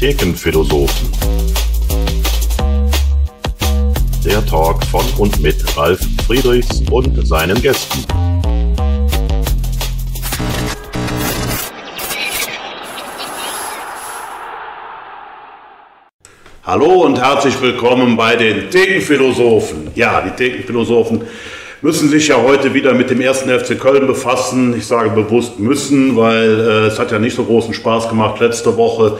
Thekenphilosophen. Der Talk von und mit Ralf Friedrichs und seinen Gästen. Hallo und herzlich willkommen bei den Thekenphilosophen. Ja, die Thekenphilosophen müssen sich ja heute wieder mit dem ersten FC Köln befassen. Ich sage bewusst müssen, weil äh, es hat ja nicht so großen Spaß gemacht letzte Woche,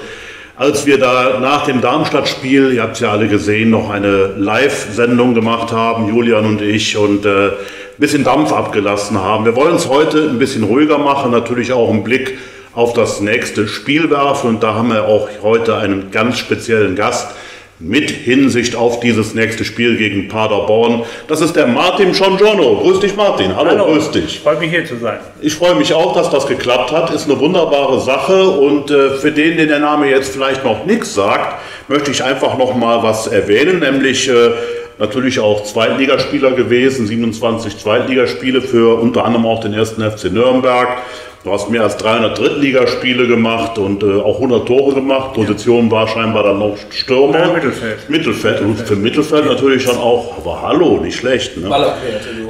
als wir da nach dem Darmstadt-Spiel, ihr habt es ja alle gesehen, noch eine Live-Sendung gemacht haben, Julian und ich, und äh, ein bisschen Dampf abgelassen haben. Wir wollen es heute ein bisschen ruhiger machen, natürlich auch einen Blick auf das nächste Spiel werfen. Und da haben wir auch heute einen ganz speziellen Gast mit Hinsicht auf dieses nächste Spiel gegen Paderborn. Das ist der Martin Schongiorno. Grüß dich, Martin. Hallo, Hallo, grüß dich. Freut mich hier zu sein. Ich freue mich auch, dass das geklappt hat. Ist eine wunderbare Sache. Und äh, für den, den der Name jetzt vielleicht noch nichts sagt, möchte ich einfach noch mal was erwähnen, nämlich äh, natürlich auch Zweitligaspieler gewesen, 27 Zweitligaspiele für unter anderem auch den ersten FC Nürnberg. Du hast mehr als 300 Drittligaspiele gemacht und äh, auch 100 Tore gemacht. Position war scheinbar dann noch Stürmer. Ja, Mittelfeld. Mittelfeld. Und für Mittelfeld natürlich dann auch, aber hallo, nicht schlecht. Ne?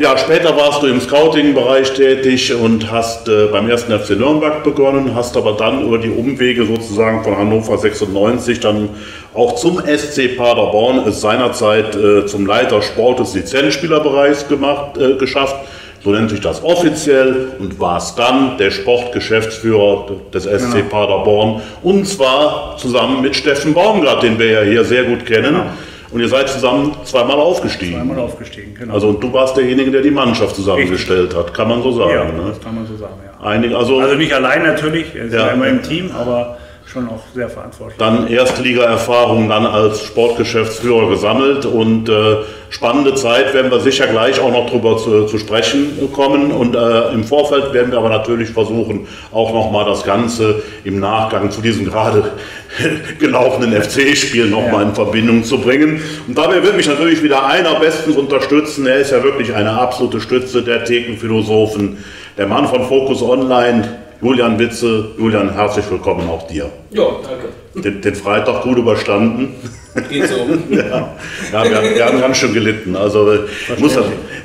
Ja, später warst du im Scouting-Bereich tätig und hast äh, beim ersten FC Nürnberg begonnen, hast aber dann über die Umwege sozusagen von Hannover 96 dann auch zum SC Paderborn es seinerzeit äh, zum Leiter Sport des Lizenzspielerbereichs gemacht, äh, geschafft. So nennt sich das offiziell und warst dann der Sportgeschäftsführer des SC Genau. Paderborn und zwar zusammen mit Steffen Baumgart, den wir ja hier sehr gut kennen. Genau. Und ihr seid zusammen zweimal aufgestiegen. Einmal aufgestiegen, genau. Also und du warst derjenige, der die Mannschaft zusammengestellt hat, kann man so sagen. ja, ne? das kann man so sagen, ja. Einige, also, Also nicht allein natürlich, er ist Ja. ja immer im Team, aber schon auch sehr verantwortlich. dann Erstliga-Erfahrung dann als Sportgeschäftsführer gesammelt und äh, spannende Zeit werden wir sicher gleich auch noch drüber zu, zu sprechen kommen und äh, im Vorfeld werden wir aber natürlich versuchen auch noch mal das Ganze im Nachgang zu diesem gerade gelaufenen FC-Spiel noch Ja. mal in Verbindung zu bringen und dabei wird mich natürlich wieder einer bestens unterstützen, er ist ja wirklich eine absolute Stütze der Thekenphilosophen, der Mann von Focus Online, Julian Witze. Julian, herzlich willkommen auch dir. Ja, danke. Den, den Freitag gut überstanden. Geht so. Ja, ja wir, wir haben ganz schön gelitten. Also ich muss,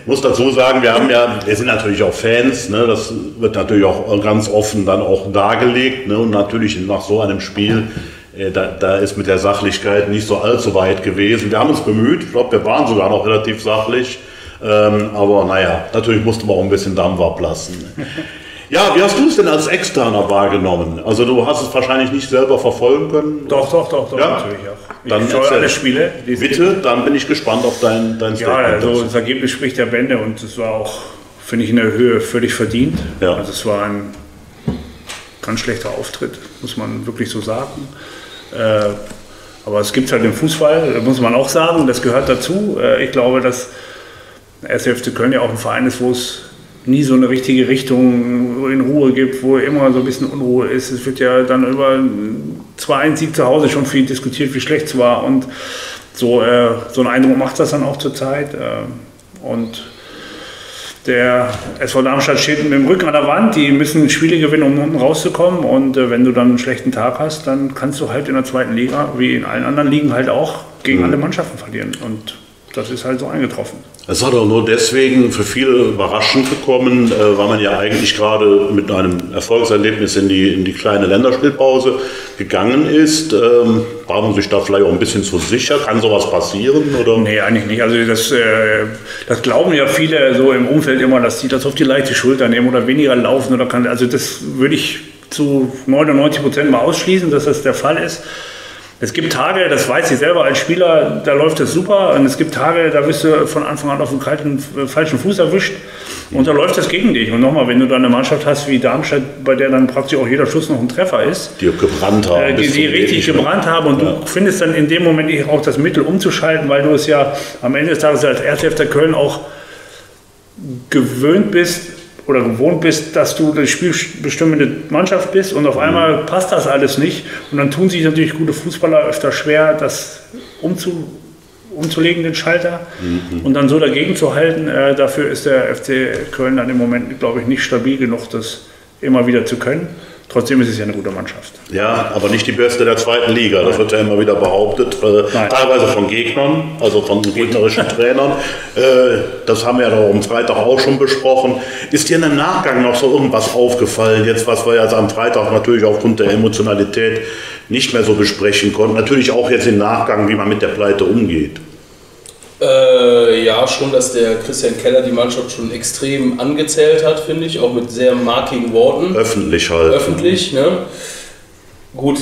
muss dazu sagen, wir haben ja, wir sind natürlich auch Fans. Ne? Das wird natürlich auch ganz offen dann auch dargelegt. Ne? Und natürlich nach so einem Spiel, äh, da, da ist mit der Sachlichkeit nicht so allzu weit gewesen. Wir haben uns bemüht. Ich glaube, wir waren sogar noch relativ sachlich. Ähm, aber naja, natürlich musste man auch ein bisschen Dampf ablassen. Ja, wie hast du es denn als Externer wahrgenommen? Also du hast es wahrscheinlich nicht selber verfolgen können. Doch, doch, doch, doch, Ja? natürlich auch. Ich Dann schaue alle Spiele. Bitte, dann bin ich gespannt auf dein, dein Ja, Statement. also dazu. das Ergebnis spricht der Bände und es war auch, finde ich, in der Höhe völlig verdient. Ja. Also es war ein ganz schlechter Auftritt, muss man wirklich so sagen. Äh, aber es gibt halt im Fußball, muss man auch sagen, das gehört dazu. Äh, ich glaube, dass der 1. FC Köln ja auch ein Verein ist, wo es nie so eine richtige Richtung in Ruhe gibt, wo immer so ein bisschen Unruhe ist. Es wird ja dann über 2-1 Sieg zu Hause schon viel diskutiert, wie schlecht es war. Und so, äh, so einen Eindruck macht das dann auch zurzeit. Äh, und der SV Darmstadt steht mit dem Rücken an der Wand. Die müssen Spiele gewinnen, um unten rauszukommen. Und äh, wenn du dann einen schlechten Tag hast, dann kannst du halt in der zweiten Liga, wie in allen anderen Ligen, halt auch gegen alle Mannschaften verlieren. Und das ist halt so eingetroffen. Es hat auch nur deswegen für viele überraschend gekommen, äh, weil man ja eigentlich gerade mit einem Erfolgserlebnis in die, in die kleine Länderspielpause gegangen ist. Ähm, war man sich da vielleicht auch ein bisschen zu sicher? Kann sowas passieren? Oder? Nee, eigentlich nicht. Also das, äh, das glauben ja viele so im Umfeld immer, dass die das auf die leichte Schulter nehmen oder weniger laufen oder kann. Also das würde ich zu 99 Prozent mal ausschließen, dass das der Fall ist. Es gibt Tage, das weiß ich selber als Spieler, da läuft es super. Und es gibt Tage, da bist du von Anfang an auf dem kalten, falschen Fuß erwischt. Und da läuft es gegen dich. Und nochmal, wenn du dann eine Mannschaft hast wie Darmstadt, bei der dann praktisch auch jeder Schuss noch ein Treffer ist, Die gebrannt haben. äh, die, die richtig ne? gebrannt haben und du findest dann in dem Moment auch das Mittel umzuschalten, weil du es ja am Ende des Tages als Erzhefter Köln auch gewöhnt bist oder gewohnt bist, dass du die spielbestimmende Mannschaft bist und auf einmal passt das alles nicht und dann tun sich natürlich gute Fußballer öfter schwer, das umzu, umzulegen, den Schalter und dann so dagegen zu halten. Äh, dafür ist der FC Köln dann im Moment, glaube ich, nicht stabil genug, das immer wieder zu können. Trotzdem ist es ja eine gute Mannschaft. Ja, aber nicht die beste der zweiten Liga. Das wird ja immer wieder behauptet, äh, teilweise von Gegnern, also von gegnerischen Trainern. Äh, das haben wir ja doch am Freitag auch schon besprochen. Ist dir im Nachgang noch so irgendwas aufgefallen, jetzt was wir jetzt am Freitag natürlich aufgrund der Emotionalität nicht mehr so besprechen konnten? Natürlich auch jetzt im Nachgang, wie man mit der Pleite umgeht. Äh, ja, schon, dass der Christian Keller die Mannschaft schon extrem angezählt hat, finde ich, auch mit sehr markigen Worten. Öffentlich halt. öffentlich. Ne? Gut,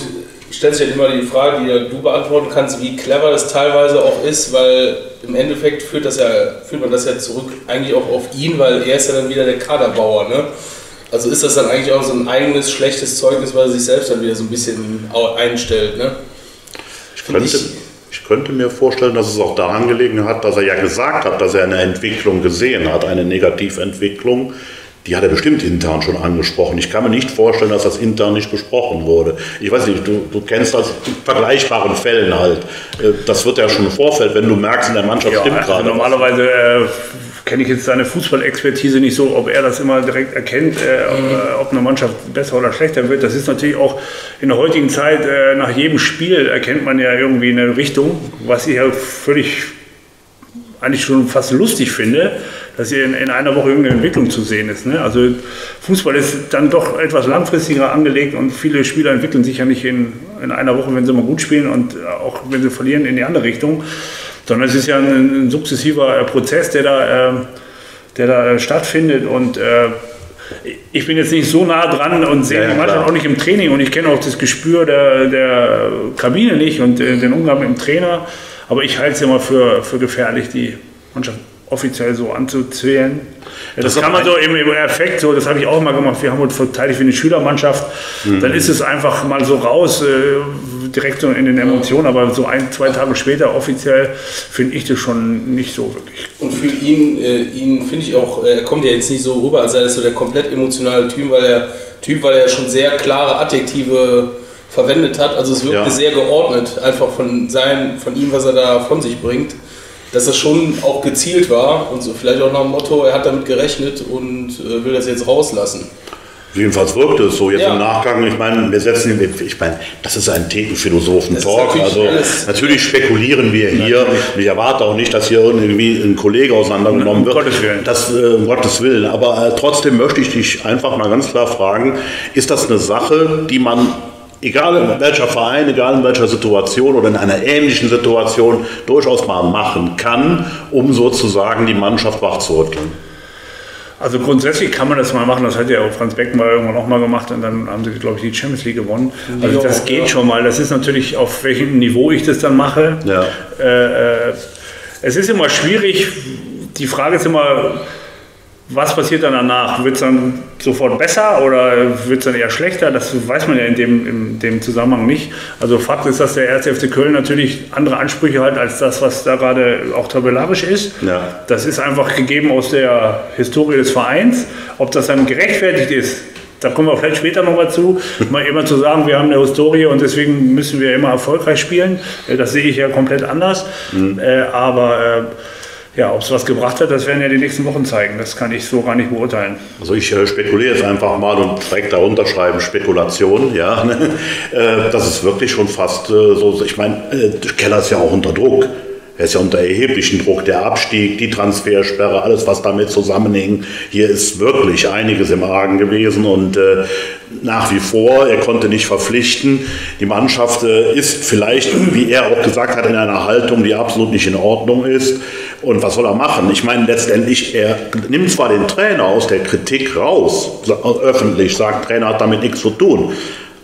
stellt sich halt immer die Frage, die du beantworten kannst, wie clever das teilweise auch ist, weil im Endeffekt führt, das ja, führt man das ja zurück eigentlich auch auf ihn, weil er ist ja dann wieder der Kaderbauer. Ne? Also ist das dann eigentlich auch so ein eigenes schlechtes Zeugnis, weil er sich selbst dann wieder so ein bisschen einstellt. Ne? Ich könnte, ich- ich könnte mir vorstellen, dass es auch daran gelegen hat, dass er ja gesagt hat, dass er eine Entwicklung gesehen hat, eine Negativentwicklung. Die hat er bestimmt intern schon angesprochen. Ich kann mir nicht vorstellen, dass das intern nicht besprochen wurde. Ich weiß nicht, du, du kennst das in vergleichbaren Fällen halt. Äh, Das wird ja schon im Vorfeld, wenn du merkst, in der Mannschaft Ja, stimmt also gerade. normalerweise äh, kenne ich jetzt seine Fußballexpertise nicht so, ob er das immer direkt erkennt, äh, ob, äh, ob eine Mannschaft besser oder schlechter wird. Das ist natürlich auch in der heutigen Zeit, äh, nach jedem Spiel erkennt man ja irgendwie eine Richtung, was ich ja völlig eigentlich schon fast lustig finde, dass hier in, in einer Woche irgendeine Entwicklung zu sehen ist. Ne? Also Fußball ist dann doch etwas langfristiger angelegt und viele Spieler entwickeln sich ja nicht in, in einer Woche, wenn sie mal gut spielen und auch wenn sie verlieren, in die andere Richtung, sondern es ist ja ein, ein sukzessiver äh, Prozess, der da, äh, der da äh, stattfindet und äh, ich bin jetzt nicht so nah dran und sehe Ja, die Mannschaft klar. auch nicht im Training und ich kenne auch das Gespür der, der Kabine nicht und äh, den Umgang mit dem Trainer. Aber ich halte es ja mal für, für gefährlich, die Mannschaft offiziell so anzuzählen. Das, Das kann man so im, im Effekt, so, das habe ich auch mal gemacht. Wir haben uns verteidigt wie eine Schülermannschaft. Mhm. Dann ist es einfach mal so raus, direkt so in den Emotionen. Aber so ein, zwei Tage später offiziell finde ich das schon nicht so wirklich. Und für ihn, äh, ihn finde ich auch, äh, er kommt ja jetzt nicht so rüber, als sei das so der komplett emotionale Typ, weil er, typ, weil er schon sehr klare Adjektive verwendet hat. Also es wirkte Ja. sehr geordnet, einfach von, sein, von ihm, was er da von sich bringt. Dass das schon auch gezielt war und so vielleicht auch nach dem Motto, er hat damit gerechnet und äh, will das jetzt rauslassen. Jedenfalls wirkte es so. Jetzt Ja. im Nachgang, ich meine, wir setzen, ich meine, das ist ein Thekenphilosophen-Talk. Also natürlich natürlich spekulieren wir hier. Ich erwarte auch nicht, dass hier irgendwie ein Kollege auseinandergenommen Um wird. Gottes Willen. Das, äh, um Gottes Willen. Aber äh, trotzdem möchte ich dich einfach mal ganz klar fragen, ist das eine Sache, die man egal in welcher Verein, egal in welcher Situation oder in einer ähnlichen Situation durchaus mal machen kann, um sozusagen die Mannschaft wachzurütteln? Also grundsätzlich kann man das mal machen, das hat ja auch Franz Beckenbauer irgendwann auch mal gemacht und dann haben sie, glaube ich, die Champions League gewonnen. Also das geht ja. schon mal. Das ist natürlich, auf welchem Niveau ich das dann mache. Ja. Äh, äh, es ist immer schwierig, die Frage ist immer, was passiert dann danach? Wird es dann sofort besser oder wird es dann eher schlechter? Das weiß man ja in dem, in dem Zusammenhang nicht. Also Fakt ist, dass der 1. FC Köln natürlich andere Ansprüche hat als das, was da gerade auch tabellarisch ist. Ja. Das ist einfach gegeben aus der Historie des Vereins. Ob das dann gerechtfertigt ist, da kommen wir vielleicht später noch mal zu, mal immer zu sagen, wir haben eine Historie und deswegen müssen wir immer erfolgreich spielen. Äh, Das sehe ich ja komplett anders. Äh, aber äh, ja, ob es was gebracht hat, das werden ja die nächsten Wochen zeigen. Das kann ich so gar nicht beurteilen. Also ich äh, spekuliere jetzt einfach mal und direkt darunter schreiben Spekulation, ja. ne? äh, das ist wirklich schon fast äh, so, ich meine, äh, Keller ist ja auch unter Druck. Er ist ja unter erheblichen Druck, der Abstieg, die Transfersperre, alles was damit zusammenhängt. Hier ist wirklich einiges im Argen gewesen und äh, nach wie vor, er konnte nicht verpflichten. Die Mannschaft äh, ist vielleicht, wie er auch gesagt hat, in einer Haltung, die absolut nicht in Ordnung ist. Und was soll er machen? Ich meine, letztendlich, er nimmt zwar den Trainer aus der Kritik raus, öffentlich, sagt, Trainer hat damit nichts zu tun.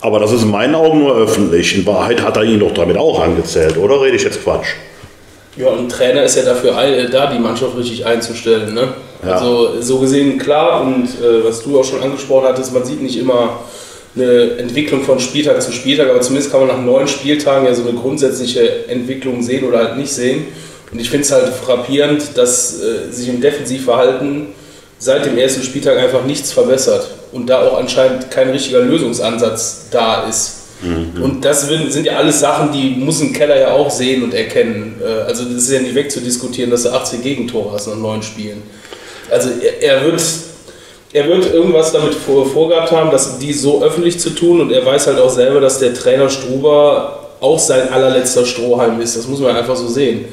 Aber das ist in meinen Augen nur öffentlich. In Wahrheit hat er ihn doch damit auch angezählt, oder rede ich jetzt Quatsch? Ja, und ein Trainer ist ja dafür ein, da, die Mannschaft richtig einzustellen. Ne? Ja. Also so gesehen klar und äh, was du auch schon angesprochen hattest, man sieht nicht immer eine Entwicklung von Spieltag zu Spieltag, aber zumindest kann man nach neun Spieltagen ja so eine grundsätzliche Entwicklung sehen oder halt nicht sehen. Und ich finde es halt frappierend, dass äh, sich im Defensivverhalten seit dem ersten Spieltag einfach nichts verbessert und da auch anscheinend kein richtiger Lösungsansatz da ist. Und das sind ja alles Sachen, die muss ein Keller ja auch sehen und erkennen. Äh, Also das ist ja nicht wegzudiskutieren, dass du 18 Gegentore hast nach neun Spielen. Also er, er wird, er wird irgendwas damit vor, vorgehabt haben, dass die so öffentlich zu tun und er weiß halt auch selber, dass der Trainer Struber auch sein allerletzter Strohhalm ist. Das muss man einfach so sehen.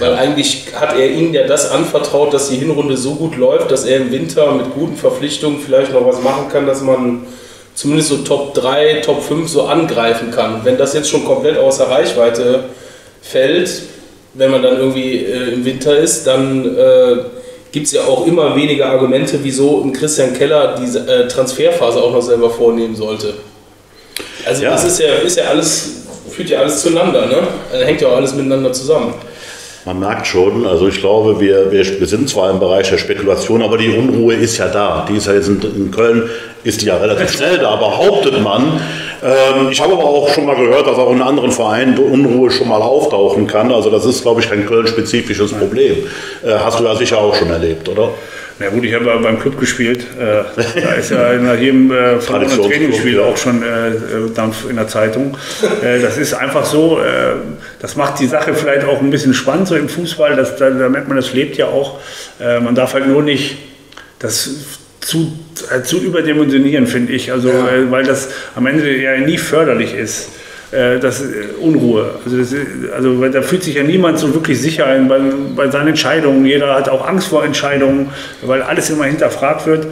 Weil eigentlich hat er ihnen ja das anvertraut, dass die Hinrunde so gut läuft, dass er im Winter mit guten Verpflichtungen vielleicht noch was machen kann, dass man zumindest so Top 3, Top 5 so angreifen kann. Wenn das jetzt schon komplett außer Reichweite fällt, wenn man dann irgendwie äh, im Winter ist, dann äh, gibt es ja auch immer weniger Argumente, wieso ein Christian Keller diese äh, Transferphase auch noch selber vornehmen sollte. Also ja. das ist ja, ist ja alles, führt ja alles zueinander, ne? Da hängt ja auch alles miteinander zusammen. Man merkt schon, also ich glaube, wir, wir, sind zwar im Bereich der Spekulation, aber die Unruhe ist ja da. Die ist ja jetzt in, in Köln, ist die ja relativ schnell da, behauptet man. Ähm, ich habe aber auch schon mal gehört, dass auch in anderen Vereinen Unruhe schon mal auftauchen kann. Also das ist, glaube ich, kein Köln-spezifisches Problem. Äh, hast du ja sicher auch schon erlebt, oder? Na gut, ich habe beim Club gespielt. Äh, da ist ja nach jedem äh, Trainingsspiel auch schon äh, Dampf in der Zeitung. Äh, das ist einfach so, äh, das macht die Sache vielleicht auch ein bisschen spannend so im Fußball. Das, da, da merkt man, das lebt ja auch. Man darf halt nur nicht das zu, zu überdimensionieren, finde ich. Also, ja. weil das am Ende ja nie förderlich ist. Äh, das ist äh, Unruhe. Also, das, also da fühlt sich ja niemand so wirklich sicher ein bei, bei seinen Entscheidungen. Jeder hat auch Angst vor Entscheidungen, weil alles immer hinterfragt wird.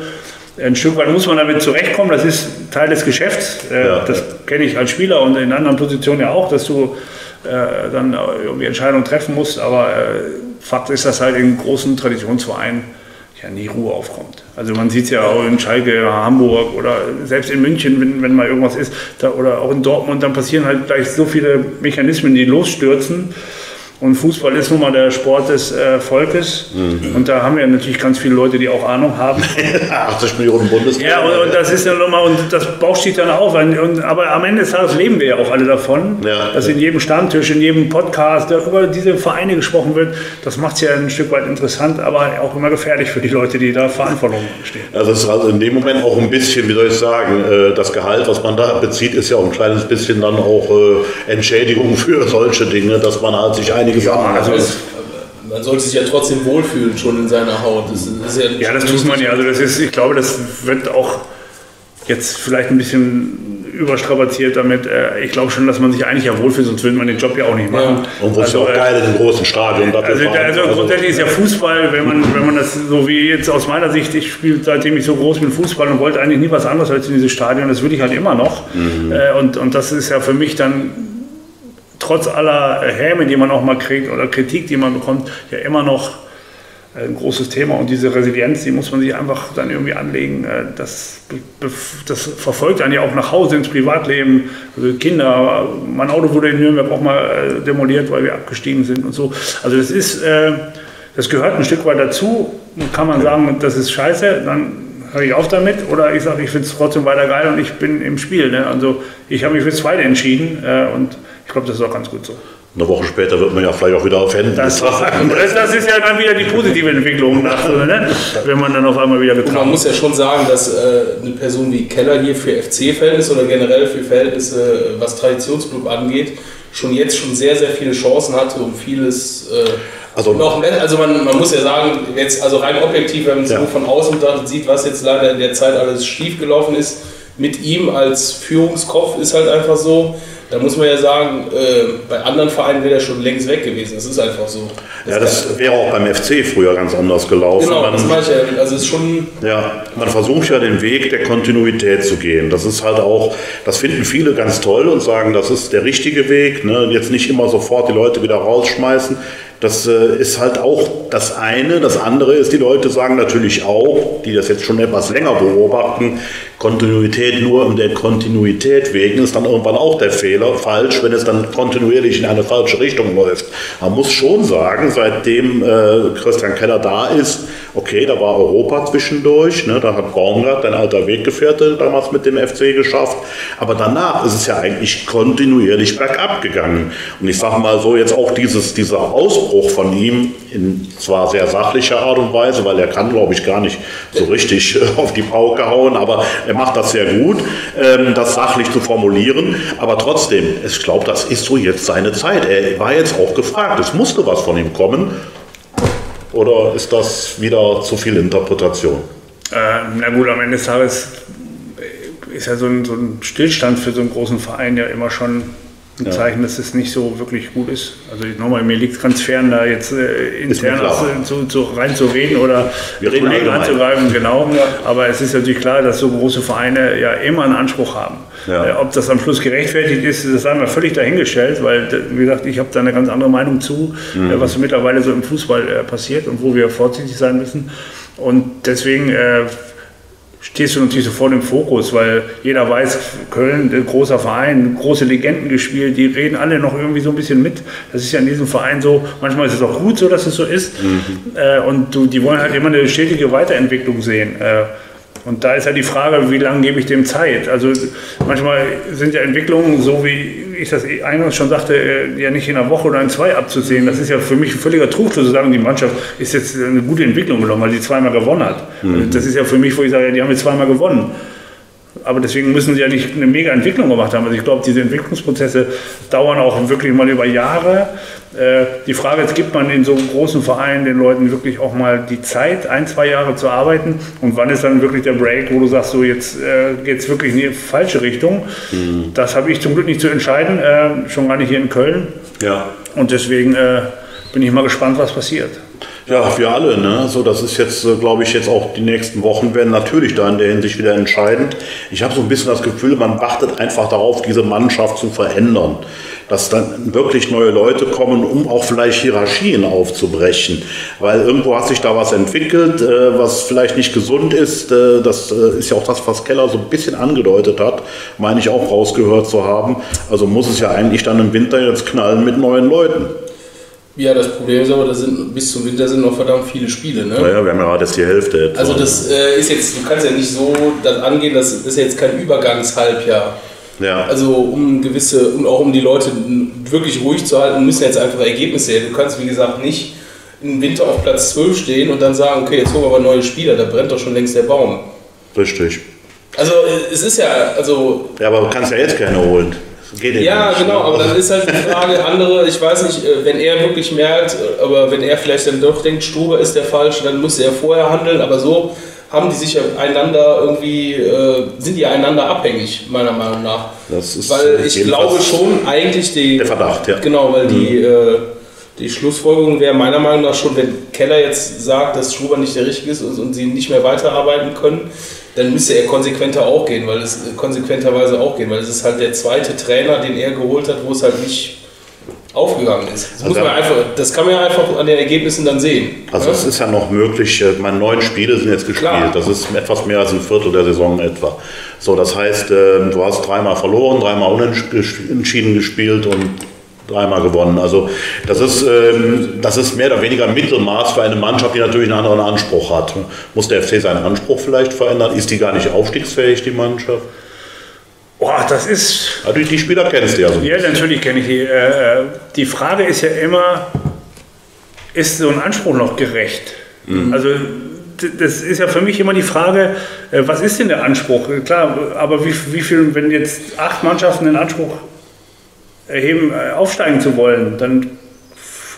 Ein Stück weit muss man damit zurechtkommen, das ist Teil des Geschäfts. Äh, ja, das ja. kenne ich als Spieler und in anderen Positionen ja auch, dass du äh, dann irgendwie Entscheidungen treffen musst. Aber äh, Fakt ist, dass halt in großen Traditionsvereinen ja nie Ruhe aufkommt. Also man sieht es ja auch in Schalke, Hamburg oder selbst in München, wenn, wenn mal irgendwas ist, da, oder auch in Dortmund, dann passieren halt gleich so viele Mechanismen, die losstürzen. Und Fußball ist nun mal der Sport des äh, Volkes. Mhm. Und da haben wir natürlich ganz viele Leute, die auch Ahnung haben. 80 Millionen Bundesländer. Ja, und, und, das ist ja nochmal, und das bauscht sich dann auf. Und, aber am Ende des Tages leben wir ja auch alle davon, ja, dass ja. in jedem Stammtisch, in jedem Podcast über diese Vereine gesprochen wird. Das macht es ja ein Stück weit interessant, aber auch immer gefährlich für die Leute, die da Verantwortung stehen. Also es ist also in dem Moment auch ein bisschen, wie soll ich sagen, äh, das Gehalt, was man da bezieht, ist ja auch ein kleines bisschen dann auch äh, Entschädigung für solche Dinge, dass man halt sich ein einige ja, Also es, man sollte sich ja trotzdem wohlfühlen schon in seiner Haut. Das ist ja, ja, das tut man ja. Also das ist, ich glaube, das wird auch jetzt vielleicht ein bisschen überstrapaziert damit. Äh, ich glaube schon, dass man sich eigentlich ja wohlfühlt, sonst würde man den Job ja auch nicht machen. Ja. Und wo also, ist ja auch geil in den großen Stadion. Also, also, also grundsätzlich ist ja Fußball, wenn man, wenn man das so wie jetzt aus meiner Sicht, ich spiele seitdem ich so groß bin Fußball und wollte eigentlich nie was anderes als in dieses Stadion, das würde ich halt immer noch. Mhm. Äh, und, und das ist ja für mich dann trotz aller Häme, die man auch mal kriegt oder Kritik, die man bekommt, ja immer noch ein großes Thema. Und diese Resilienz, die muss man sich einfach dann irgendwie anlegen. Äh, das, das verfolgt einen ja auch nach Hause ins Privatleben. Also Kinder, mein Auto wurde in Nürnberg auch mal äh, demoliert, weil wir abgestiegen sind und so. Also das ist, äh, das gehört ein Stück weit dazu. Kann man sagen, das ist scheiße, dann höre ich auf damit. Oder ich sage, ich finde es trotzdem weiter geil und ich bin im Spiel. Ne? Also ich habe mich für das Zweite entschieden und ich glaube, das ist auch ganz gut so. Eine Woche später wird man ja vielleicht auch wieder auf Händen das, das, ist ja dann wieder die positive Entwicklung, nach, ne? wenn man dann auf einmal wieder bekommt. Man muss ja schon sagen, dass äh, eine Person wie Keller hier für FC-Verhältnisse oder generell für Verhältnisse, was Traditionsclub angeht, schon jetzt schon sehr, sehr viele Chancen hatte und vieles äh, also, noch Also man, man muss ja sagen, jetzt also rein objektiv, wenn man es ja. nur von außen sieht, was jetzt leider in der Zeit alles schief gelaufen ist, mit ihm als Führungskopf ist halt einfach so, da muss man ja sagen, äh, bei anderen Vereinen wäre er schon längst weg gewesen. Das ist einfach so. Das ja, das wäre auch beim FC früher ganz anders gelaufen. Genau, man, das meine ich ja. Also ist schon ja, man versucht ja den Weg der Kontinuität zu gehen. Das ist halt auch, das finden viele ganz toll und sagen, das ist der richtige Weg. Ne? Jetzt nicht immer sofort die Leute wieder rausschmeißen. Das äh, ist halt auch das eine. Das andere ist, die Leute sagen natürlich auch, die das jetzt schon etwas länger beobachten, Kontinuität nur um der Kontinuität wegen ist dann irgendwann auch der Fehler falsch, wenn es dann kontinuierlich in eine falsche Richtung läuft. Man muss schon sagen, seitdem äh, Christian Keller da ist, okay, da war Europa zwischendurch, ne, da hat Baumgart, dein alter Weggefährte, damals mit dem FC geschafft, aber danach ist es ja eigentlich kontinuierlich bergab gegangen. Und ich sage mal so, jetzt auch dieses, dieser Ausbruch von ihm in zwar sehr sachlicher Art und Weise, weil er kann, glaube ich, gar nicht so richtig auf die Pauke hauen, aber er macht das sehr gut, ähm, das sachlich zu formulieren. Aber trotzdem, ich glaube, das ist so jetzt seine Zeit. Er war jetzt auch gefragt. Es musste was von ihm kommen. Oder ist das wieder zu viel Interpretation? Äh, na gut, am Ende des Tages ist ja so ein, so ein Stillstand für so einen großen Verein ja immer schon ein ja. Zeichen, dass es nicht so wirklich gut ist. Also nochmal, mir liegt es ganz fern, da jetzt äh, intern zu, zu, reinzureden oder Wir Kollegen anzugreifen, genau. Ja. Aber es ist natürlich klar, dass so große Vereine ja immer einen Anspruch haben. Ja. Äh, ob das am Schluss gerechtfertigt ist, das sei mal völlig dahingestellt, weil, wie gesagt, ich habe da eine ganz andere Meinung zu, mhm. äh, was mittlerweile so im Fußball äh, passiert und wo wir vorsichtig sein müssen. Und deswegen stehst du natürlich sofort im Fokus, weil jeder weiß, Köln, ein großer Verein, große Legenden gespielt, die reden alle noch irgendwie so ein bisschen mit. Das ist ja in diesem Verein so, manchmal ist es auch gut so, dass es so ist. Mhm. Äh, und du, die wollen halt immer eine stetige Weiterentwicklung sehen. Äh, und da ist ja die Frage, wie lange gebe ich dem Zeit? Also manchmal sind ja Entwicklungen, so wie ich das eingangs schon sagte, äh, ja nicht in einer Woche oder in zwei abzusehen. Das ist ja für mich ein völliger Trugschluss zu sagen, die Mannschaft ist jetzt eine gute Entwicklung gelungen, weil sie zweimal gewonnen hat. Mhm. Also das ist ja für mich, wo ich sage, ja, die haben jetzt zweimal gewonnen aber deswegen müssen sie ja nicht eine mega Entwicklung gemacht haben. Also ich glaube, diese Entwicklungsprozesse dauern auch wirklich mal über Jahre. Äh, die Frage ist, gibt man in so einem großen Verein den Leuten wirklich auch mal die Zeit, ein, zwei Jahre zu arbeiten? Und wann ist dann wirklich der Break, wo du sagst, so jetzt äh, geht es wirklich in die falsche Richtung? Mhm. Das habe ich zum Glück nicht zu entscheiden, äh, schon gar nicht hier in Köln. Ja. Und deswegen äh, bin ich mal gespannt, was passiert. Ja, wir alle. Ne? So, das ist jetzt, äh, glaube ich, jetzt auch die nächsten Wochen werden natürlich da in der Hinsicht wieder entscheidend. Ich habe so ein bisschen das Gefühl, man wartet einfach darauf, diese Mannschaft zu verändern. Dass dann wirklich neue Leute kommen, um auch vielleicht Hierarchien aufzubrechen. Weil irgendwo hat sich da was entwickelt, äh, was vielleicht nicht gesund ist. Äh, das ist ja auch das, was Keller so ein bisschen angedeutet hat, meine ich auch rausgehört zu haben. Also muss es ja eigentlich dann im Winter jetzt knallen mit neuen Leuten. Ja, das Problem ist aber, da sind, bis zum Winter sind noch verdammt viele Spiele. Ne? Naja, wir haben ja gerade jetzt die Hälfte. Etwa. Also das äh, ist jetzt, du kannst ja nicht so das angehen, das ist ja jetzt kein Übergangshalbjahr. Ja. Also um gewisse, und auch um die Leute wirklich ruhig zu halten, müssen jetzt einfach Ergebnisse her. Du kannst, wie gesagt, nicht im Winter auf Platz 12 stehen und dann sagen, okay, jetzt holen wir aber neue Spieler, da brennt doch schon längst der Baum. Richtig. Also äh, es ist ja, also... Ja, aber du kannst ja jetzt keine holen. Geht ja, nicht. genau, aber dann ist halt die Frage, andere, ich weiß nicht, äh, wenn er wirklich merkt, äh, aber wenn er vielleicht dann doch denkt, Struber ist der Falsche, dann muss er vorher handeln, aber so haben die sich ja einander irgendwie, äh, sind die einander abhängig, meiner Meinung nach. Das ist weil ich glaube schon eigentlich die... Der Verdacht, ja. Genau, weil mhm. die, äh, die Schlussfolgerung wäre meiner Meinung nach schon, wenn Keller jetzt sagt, dass Struber nicht der Richtige ist und, und sie nicht mehr weiterarbeiten können, dann müsste er konsequenter auch gehen, weil es konsequenterweise auch gehen, weil es ist halt der zweite Trainer, den er geholt hat, wo es halt nicht aufgegangen ist. Das, also, einfach, das kann man ja einfach an den Ergebnissen dann sehen. Also ja? es ist ja noch möglich, äh, meine neun Spiele sind jetzt gespielt, Klar. das ist etwas mehr als ein Viertel der Saison etwa. So, das heißt, ähm, du hast dreimal verloren, dreimal unentschieden gespielt und dreimal gewonnen. Also das ist, ähm, das ist mehr oder weniger Mittelmaß für eine Mannschaft, die natürlich einen anderen Anspruch hat. Muss der FC seinen Anspruch vielleicht verändern? Ist die gar nicht aufstiegsfähig, die Mannschaft? Boah, das ist. Also die Spieler kennst du ja so. Ja, natürlich kenne ich die. Äh, die Frage ist ja immer, ist so ein Anspruch noch gerecht? Mhm. Also das ist ja für mich immer die Frage, äh, was ist denn der Anspruch? Klar, aber wie, wie viel, wenn jetzt acht Mannschaften den Anspruch erheben, äh, aufsteigen zu wollen, dann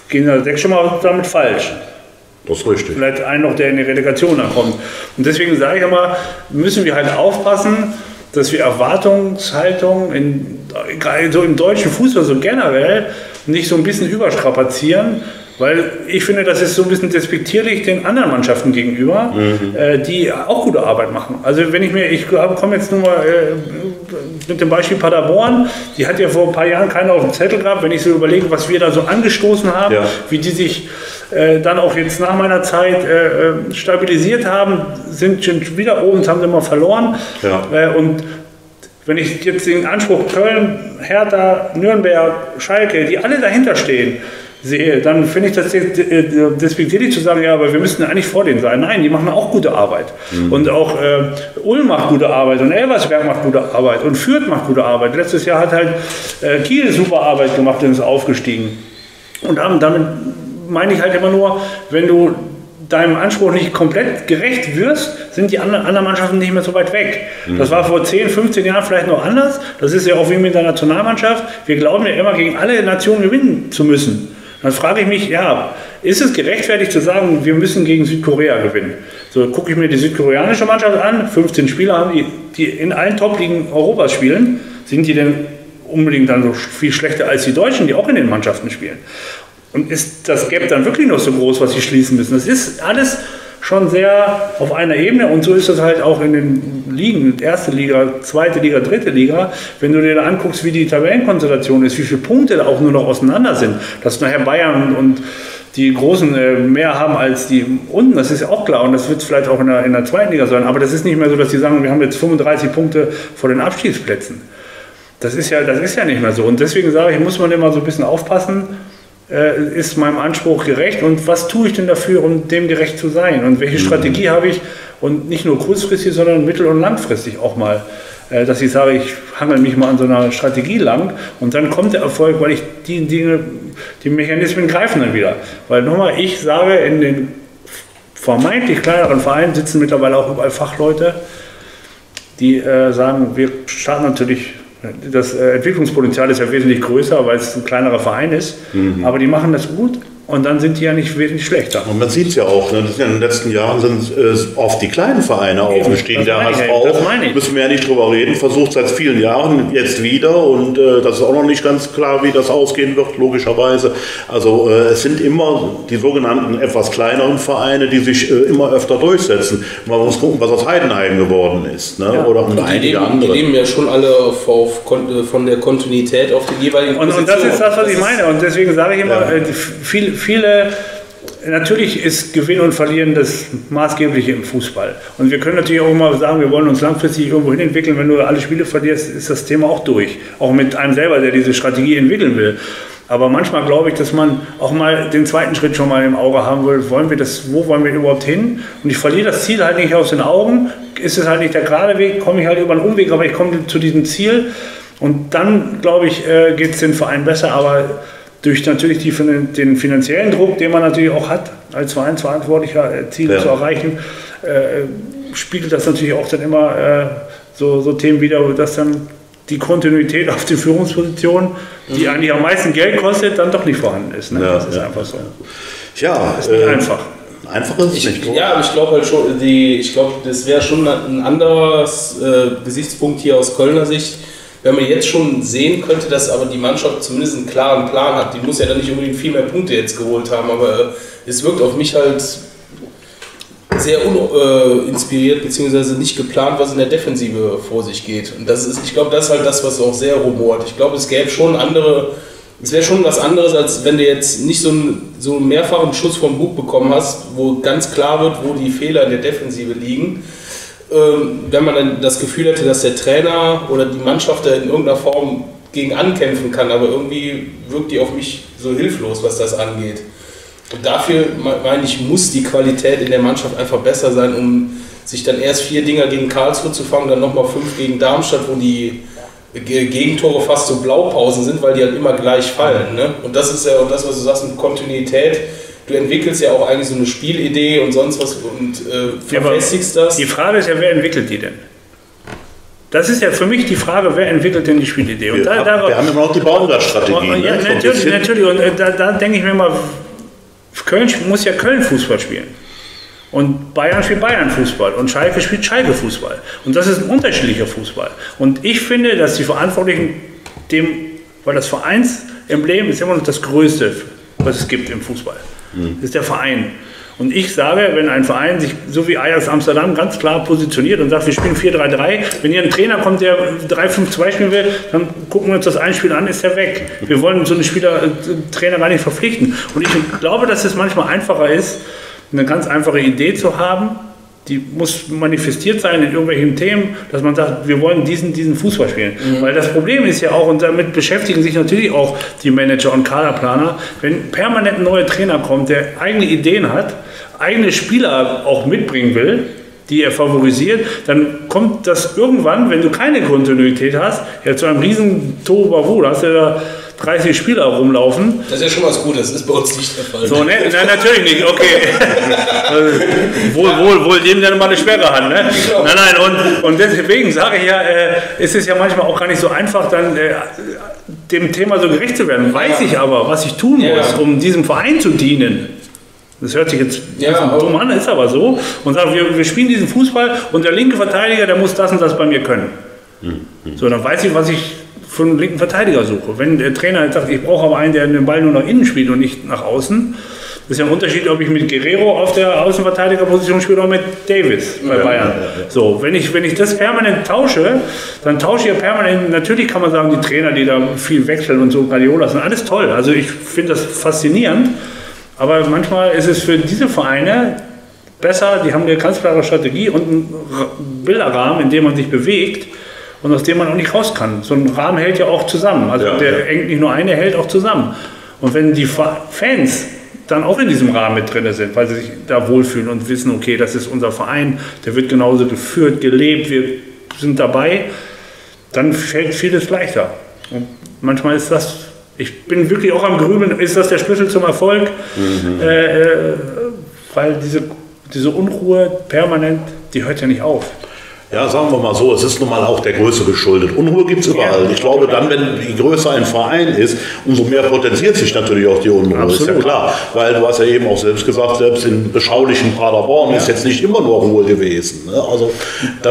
gehen da sechs schon mal damit falsch. Das ist richtig. Vielleicht ein noch, der in die Relegation dann kommt. Und deswegen sage ich immer, müssen wir halt aufpassen, dass wir Erwartungshaltung in, so im deutschen Fußball so generell nicht so ein bisschen überstrapazieren, weil ich finde, das ist so ein bisschen despektierlich den anderen Mannschaften gegenüber, mhm. äh, die auch gute Arbeit machen. Also wenn ich mir, ich komme jetzt nur mal äh, mit dem Beispiel Paderborn, die hat ja vor ein paar Jahren keiner auf dem Zettel gehabt, wenn ich so überlege, was wir da so angestoßen haben, ja. wie die sich äh, dann auch jetzt nach meiner Zeit äh, äh, stabilisiert haben, sind schon wieder oben, haben sie immer verloren. Ja. Und wenn ich jetzt den Anspruch Köln, Hertha, Nürnberg, Schalke, die alle dahinter stehen, sehe, dann finde ich das äh, despektierlich zu sagen, ja, aber wir müssten eigentlich vor denen sein. Nein, die machen auch gute Arbeit. Mhm. Und auch äh, Ulm macht gute Arbeit und Elversberg macht gute Arbeit und Fürth macht gute Arbeit. Letztes Jahr hat halt äh, Kiel super Arbeit gemacht und ist aufgestiegen. Und damit meine ich halt immer nur, wenn du deinem Anspruch nicht komplett gerecht wirst, sind die anderen Mannschaften nicht mehr so weit weg. Mhm. Das war vor 10, 15 Jahren vielleicht noch anders. Das ist ja auch wie mit der Nationalmannschaft. Wir glauben ja immer, gegen alle Nationen gewinnen zu müssen. Dann frage ich mich, ja, ist es gerechtfertigt zu sagen, wir müssen gegen Südkorea gewinnen? So gucke ich mir die südkoreanische Mannschaft an, 15 Spieler haben die, die in allen Top-Ligen Europas spielen. Sind die denn unbedingt dann so viel schlechter als die Deutschen, die auch in den Mannschaften spielen? Und ist das Gap dann wirklich noch so groß, was sie schließen müssen? Das ist alles schon sehr auf einer Ebene und so ist es halt auch in den Ligen, erste Liga, zweite Liga, dritte Liga. Wenn du dir da anguckst, wie die Tabellenkonstellation ist, wie viele Punkte da auch nur noch auseinander sind, dass nachher Bayern und die Großen äh, mehr haben als die unten, das ist ja auch klar und das wird vielleicht auch in der, in der zweiten Liga sein, aber das ist nicht mehr so, dass die sagen, wir haben jetzt 35 Punkte vor den Abstiegsplätzen. Das ist ja, das ist ja nicht mehr so und deswegen sage ich, muss man immer so ein bisschen aufpassen, äh, ist meinem Anspruch gerecht und was tue ich denn dafür, um dem gerecht zu sein und welche mhm. Strategie habe ich und nicht nur kurzfristig, sondern mittel- und langfristig auch mal, äh, dass ich sage, ich hangel mich mal an so einer Strategie lang und dann kommt der Erfolg, weil ich die Dinge, die Mechanismen greifen dann wieder. Weil nochmal, ich sage, in den vermeintlich kleineren Vereinen sitzen mittlerweile auch überall Fachleute, die äh, sagen, wir starten natürlich das äh, Entwicklungspotenzial ist ja wesentlich größer, weil es ein kleinerer Verein ist. Mhm. Aber die machen das gut und dann sind die ja nicht wesentlich schlechter. Und man sieht es ja auch, ne? in den letzten Jahren sind äh, oft die kleinen Vereine Eben, aufgestiegen. Der HSV, müssen wir ja nicht drüber reden, versucht seit vielen Jahren jetzt wieder und äh, das ist auch noch nicht ganz klar, wie das ausgehen wird, logischerweise. Also äh, es sind immer die sogenannten etwas kleineren Vereine, die sich äh, immer öfter durchsetzen. Man muss gucken, was aus Heidenheim geworden ist. Ne? Ja. Oder und einige leben, andere. Die leben ja schon alle auf, auf, von der Kontinuität auf den jeweiligen und, und das ist das, was ich meine. Und deswegen sage ich immer, ja. Äh, viel, viele, natürlich ist Gewinn und Verlieren das Maßgebliche im Fußball. Und wir können natürlich auch immer sagen, wir wollen uns langfristig irgendwo hin entwickeln. Wenn du alle Spiele verlierst, ist das Thema auch durch. Auch mit einem selber, der diese Strategie entwickeln will. Aber manchmal glaube ich, dass man auch mal den zweiten Schritt schon mal im Auge haben will. Wollen wir das, wo wollen wir überhaupt hin? Und ich verliere das Ziel halt nicht aus den Augen. Ist es halt nicht der gerade Weg, komme ich halt über einen Umweg, aber ich komme zu diesem Ziel. Und dann, glaube ich, äh, geht es den Verein besser. Aber durch natürlich die, den finanziellen Druck, den man natürlich auch hat, als Vereinsverantwortlicher äh, Ziele ja. zu erreichen, äh, spiegelt das natürlich auch dann immer äh, so, so Themen wieder, dass dann die Kontinuität auf den Führungspositionen, die mhm. eigentlich am meisten Geld kostet, dann doch nicht vorhanden ist. Ne? Ja, das ist ja. einfach so. Ja, das ist nicht äh, einfach. Einfach ist es nicht. Ja, aber ich glaube halt schon, die, ich glaube, das wäre schon ein anderer äh, Gesichtspunkt hier aus Kölner Sicht wenn man jetzt schon sehen könnte, dass aber die Mannschaft zumindest einen klaren Plan hat, die muss ja dann nicht unbedingt viel mehr Punkte jetzt geholt haben, aber es wirkt auf mich halt sehr uninspiriert äh, bzw. nicht geplant, was in der Defensive vor sich geht. Und das ist, ich glaube, das ist halt das, was auch sehr rumort. Ich glaube, es gäbe schon andere, es wäre schon was anderes, als wenn du jetzt nicht so einen, so einen mehrfachen Schuss vom Bug bekommen hast, wo ganz klar wird, wo die Fehler in der Defensive liegen wenn man dann das Gefühl hätte, dass der Trainer oder die Mannschaft da in irgendeiner Form gegen ankämpfen kann, aber irgendwie wirkt die auf mich so hilflos, was das angeht. Und dafür meine ich, muss die Qualität in der Mannschaft einfach besser sein, um sich dann erst vier Dinger gegen Karlsruhe zu fangen, dann nochmal fünf gegen Darmstadt, wo die Gegentore fast so Blaupausen sind, weil die halt immer gleich fallen. Ne? Und das ist ja auch das, was du sagst, mit Kontinuität du entwickelst ja auch eigentlich so eine Spielidee und sonst was und äh, verfestigst ja, das. Die Frage ist ja, wer entwickelt die denn? Das ist ja für mich die Frage, wer entwickelt denn die Spielidee? Und wir, da, haben, wir haben immer noch die Baumgart-Strategie. Ja, ne? natürlich, natürlich. Und äh, da, da denke ich mir mal, Köln muss ja Köln Fußball spielen. Und Bayern spielt Bayern Fußball und Schalke spielt Schalke Fußball. Und das ist ein unterschiedlicher Fußball. Und ich finde, dass die Verantwortlichen dem, weil das Vereinsemblem ist immer noch das Größte, was es gibt im Fußball. Das ist der Verein. Und ich sage, wenn ein Verein sich so wie Ajax Amsterdam ganz klar positioniert und sagt, wir spielen 4-3-3, wenn hier ein Trainer kommt, der 3-5-2 spielen will, dann gucken wir uns das ein Spiel an, ist er weg. Wir wollen so einen Spieler, äh, Trainer gar nicht verpflichten. Und ich glaube, dass es manchmal einfacher ist, eine ganz einfache Idee zu haben, die muss manifestiert sein in irgendwelchen Themen, dass man sagt, wir wollen diesen, diesen Fußball spielen. Mhm. Weil das Problem ist ja auch, und damit beschäftigen sich natürlich auch die Manager und Kaderplaner, wenn permanent ein neuer Trainer kommt, der eigene Ideen hat, eigene Spieler auch mitbringen will, die er favorisiert, dann kommt das irgendwann, wenn du keine Kontinuität hast, ja zu einem riesen Tohuwabohu. Da hast du da 30 Spieler rumlaufen. Das ist ja schon was Gutes, das ist bei uns nicht der Fall. So, ne? Nein, natürlich nicht, okay. wohl, wohl, wohl dem dann mal eine schwere Hand, ne? Genau. Nein, nein, und, und deswegen sage ich ja, äh, ist es ja manchmal auch gar nicht so einfach, dann äh, dem Thema so gerecht zu werden. Weiß Ja. ich aber, was ich tun Ja. muss, um diesem Verein zu dienen. Das hört sich jetzt Ja, dumm an, ist aber so. Und sagen, wir, wir spielen diesen Fußball und der linke Verteidiger, der muss das und das bei mir können. So, dann weiß ich, was ich für einen linken Verteidiger suche. Wenn der Trainer jetzt sagt, ich brauche aber einen, der den Ball nur nach innen spielt und nicht nach außen, das ist ja ein Unterschied, ob ich mit Guerrero auf der Außenverteidigerposition spiele oder mit Davis bei Bayern. So, wenn ich, wenn ich das permanent tausche, dann tausche ich ja permanent, natürlich kann man sagen, die Trainer, die da viel wechseln und so, Guardiola, sind alles toll. Also ich finde das faszinierend, aber manchmal ist es für diese Vereine besser, die haben eine ganz klare Strategie und einen Bilderrahmen, in dem man sich bewegt und aus dem man auch nicht raus kann. So ein Rahmen hält ja auch zusammen. Also Ja, der ja. hängt nicht nur eine, hält auch zusammen. Und wenn die Fa- Fans dann auch in diesem Rahmen mit drin sind, weil sie sich da wohlfühlen und wissen, okay, das ist unser Verein, der wird genauso geführt, gelebt, wir sind dabei, dann fällt vieles leichter. Und manchmal ist das, ich bin wirklich auch am Grübeln, ist das der Schlüssel zum Erfolg? Äh, äh, weil diese, diese Unruhe permanent, die hört ja nicht auf. Ja, sagen wir mal so, es ist nun mal auch der Größe geschuldet. Unruhe gibt es überall. Ja. ich glaube, dann, wenn je größer ein Verein ist, umso mehr potenziert sich natürlich auch die Unruhe. Ist ja Absolut. klar. Weil du hast ja eben auch selbst gesagt, selbst in beschaulichen Paderborn ist jetzt nicht immer nur Ruhe gewesen. Ne? Also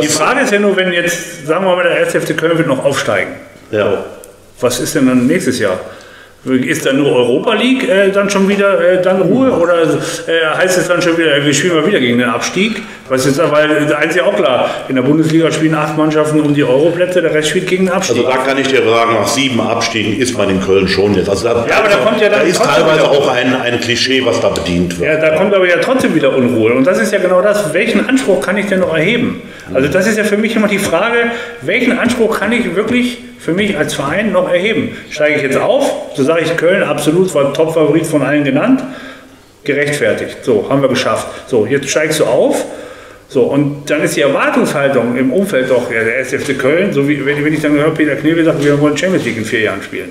Die Frage ist ja nur, wenn jetzt, sagen wir mal, der 1. FC Köln wird noch aufsteigen. ja. Was ist denn dann nächstes Jahr? Ist dann nur Europa League äh, dann schon wieder äh, dann Ruhe oder äh, heißt es dann schon wieder, wir spielen mal wieder gegen den Abstieg? Was ist da, weil eins ist ja auch klar, in der Bundesliga spielen acht Mannschaften um die Europlätze, der Rest spielt gegen den Abstieg. Also da kann ich dir sagen, nach sieben Abstiegen ist man in Köln schon jetzt. Also da, Ja, aber da kommt ja dann da ist teilweise auch ein, ein Klischee, was da bedient wird. Ja, da kommt aber ja trotzdem wieder Unruhe. Und das ist ja genau das. Welchen Anspruch kann ich denn noch erheben? Also das ist ja für mich immer die Frage, welchen Anspruch kann ich wirklich für mich als Verein noch erheben? Steige ich jetzt auf? So sage ich Köln, absolut, war Top-Favorit von allen genannt. Gerechtfertigt. So, haben wir geschafft. So, jetzt steigst du auf. So, und dann ist die Erwartungshaltung im Umfeld doch, ja, der SFC Köln, so wie wenn, wenn ich dann höre, Peter Knebel sagt, wir wollen Champions League in vier Jahren spielen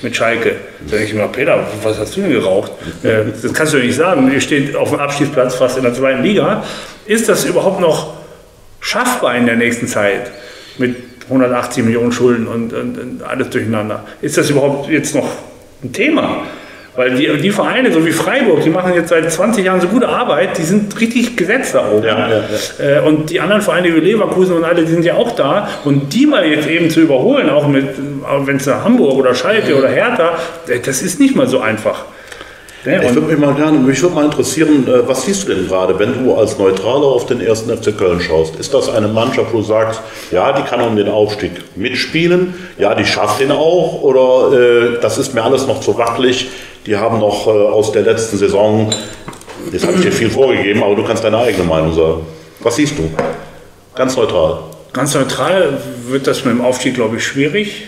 mit Schalke. Da denke ich mir, Peter, was hast du denn geraucht? Äh, das kannst du ja nicht sagen. Ihr steht auf dem Abstiegsplatz fast in der zweiten Liga. Ist das überhaupt noch schaffbar in der nächsten Zeit mit 180 Millionen Schulden und, und, und alles durcheinander? Ist das überhaupt jetzt noch ein Thema? Weil die, die Vereine, so wie Freiburg, die machen jetzt seit 20 Jahren so gute Arbeit, die sind richtig gesetzt da oben. Ja, ja, Äh, Und die anderen Vereine wie Leverkusen und alle, die sind ja auch da. Und die mal jetzt eben zu überholen, auch mit, wenn es Hamburg oder Schalke oder Hertha, äh, das ist nicht mal so einfach. Ne? Ich würde mich mal gerne, mich würde mal interessieren, äh, was siehst du denn gerade, wenn du als Neutraler auf den ersten FC Köln schaust? Ist das eine Mannschaft, wo du sagst, ja, die kann um den Aufstieg mitspielen, ja, die schafft den auch, oder äh, das ist mir alles noch zu wackelig, die haben noch äh, aus der letzten Saison, jetzt habe ich dir viel vorgegeben, aber du kannst deine eigene Meinung sagen. Was siehst du? Ganz neutral. Ganz neutral wird das mit dem Aufstieg, glaube ich, schwierig.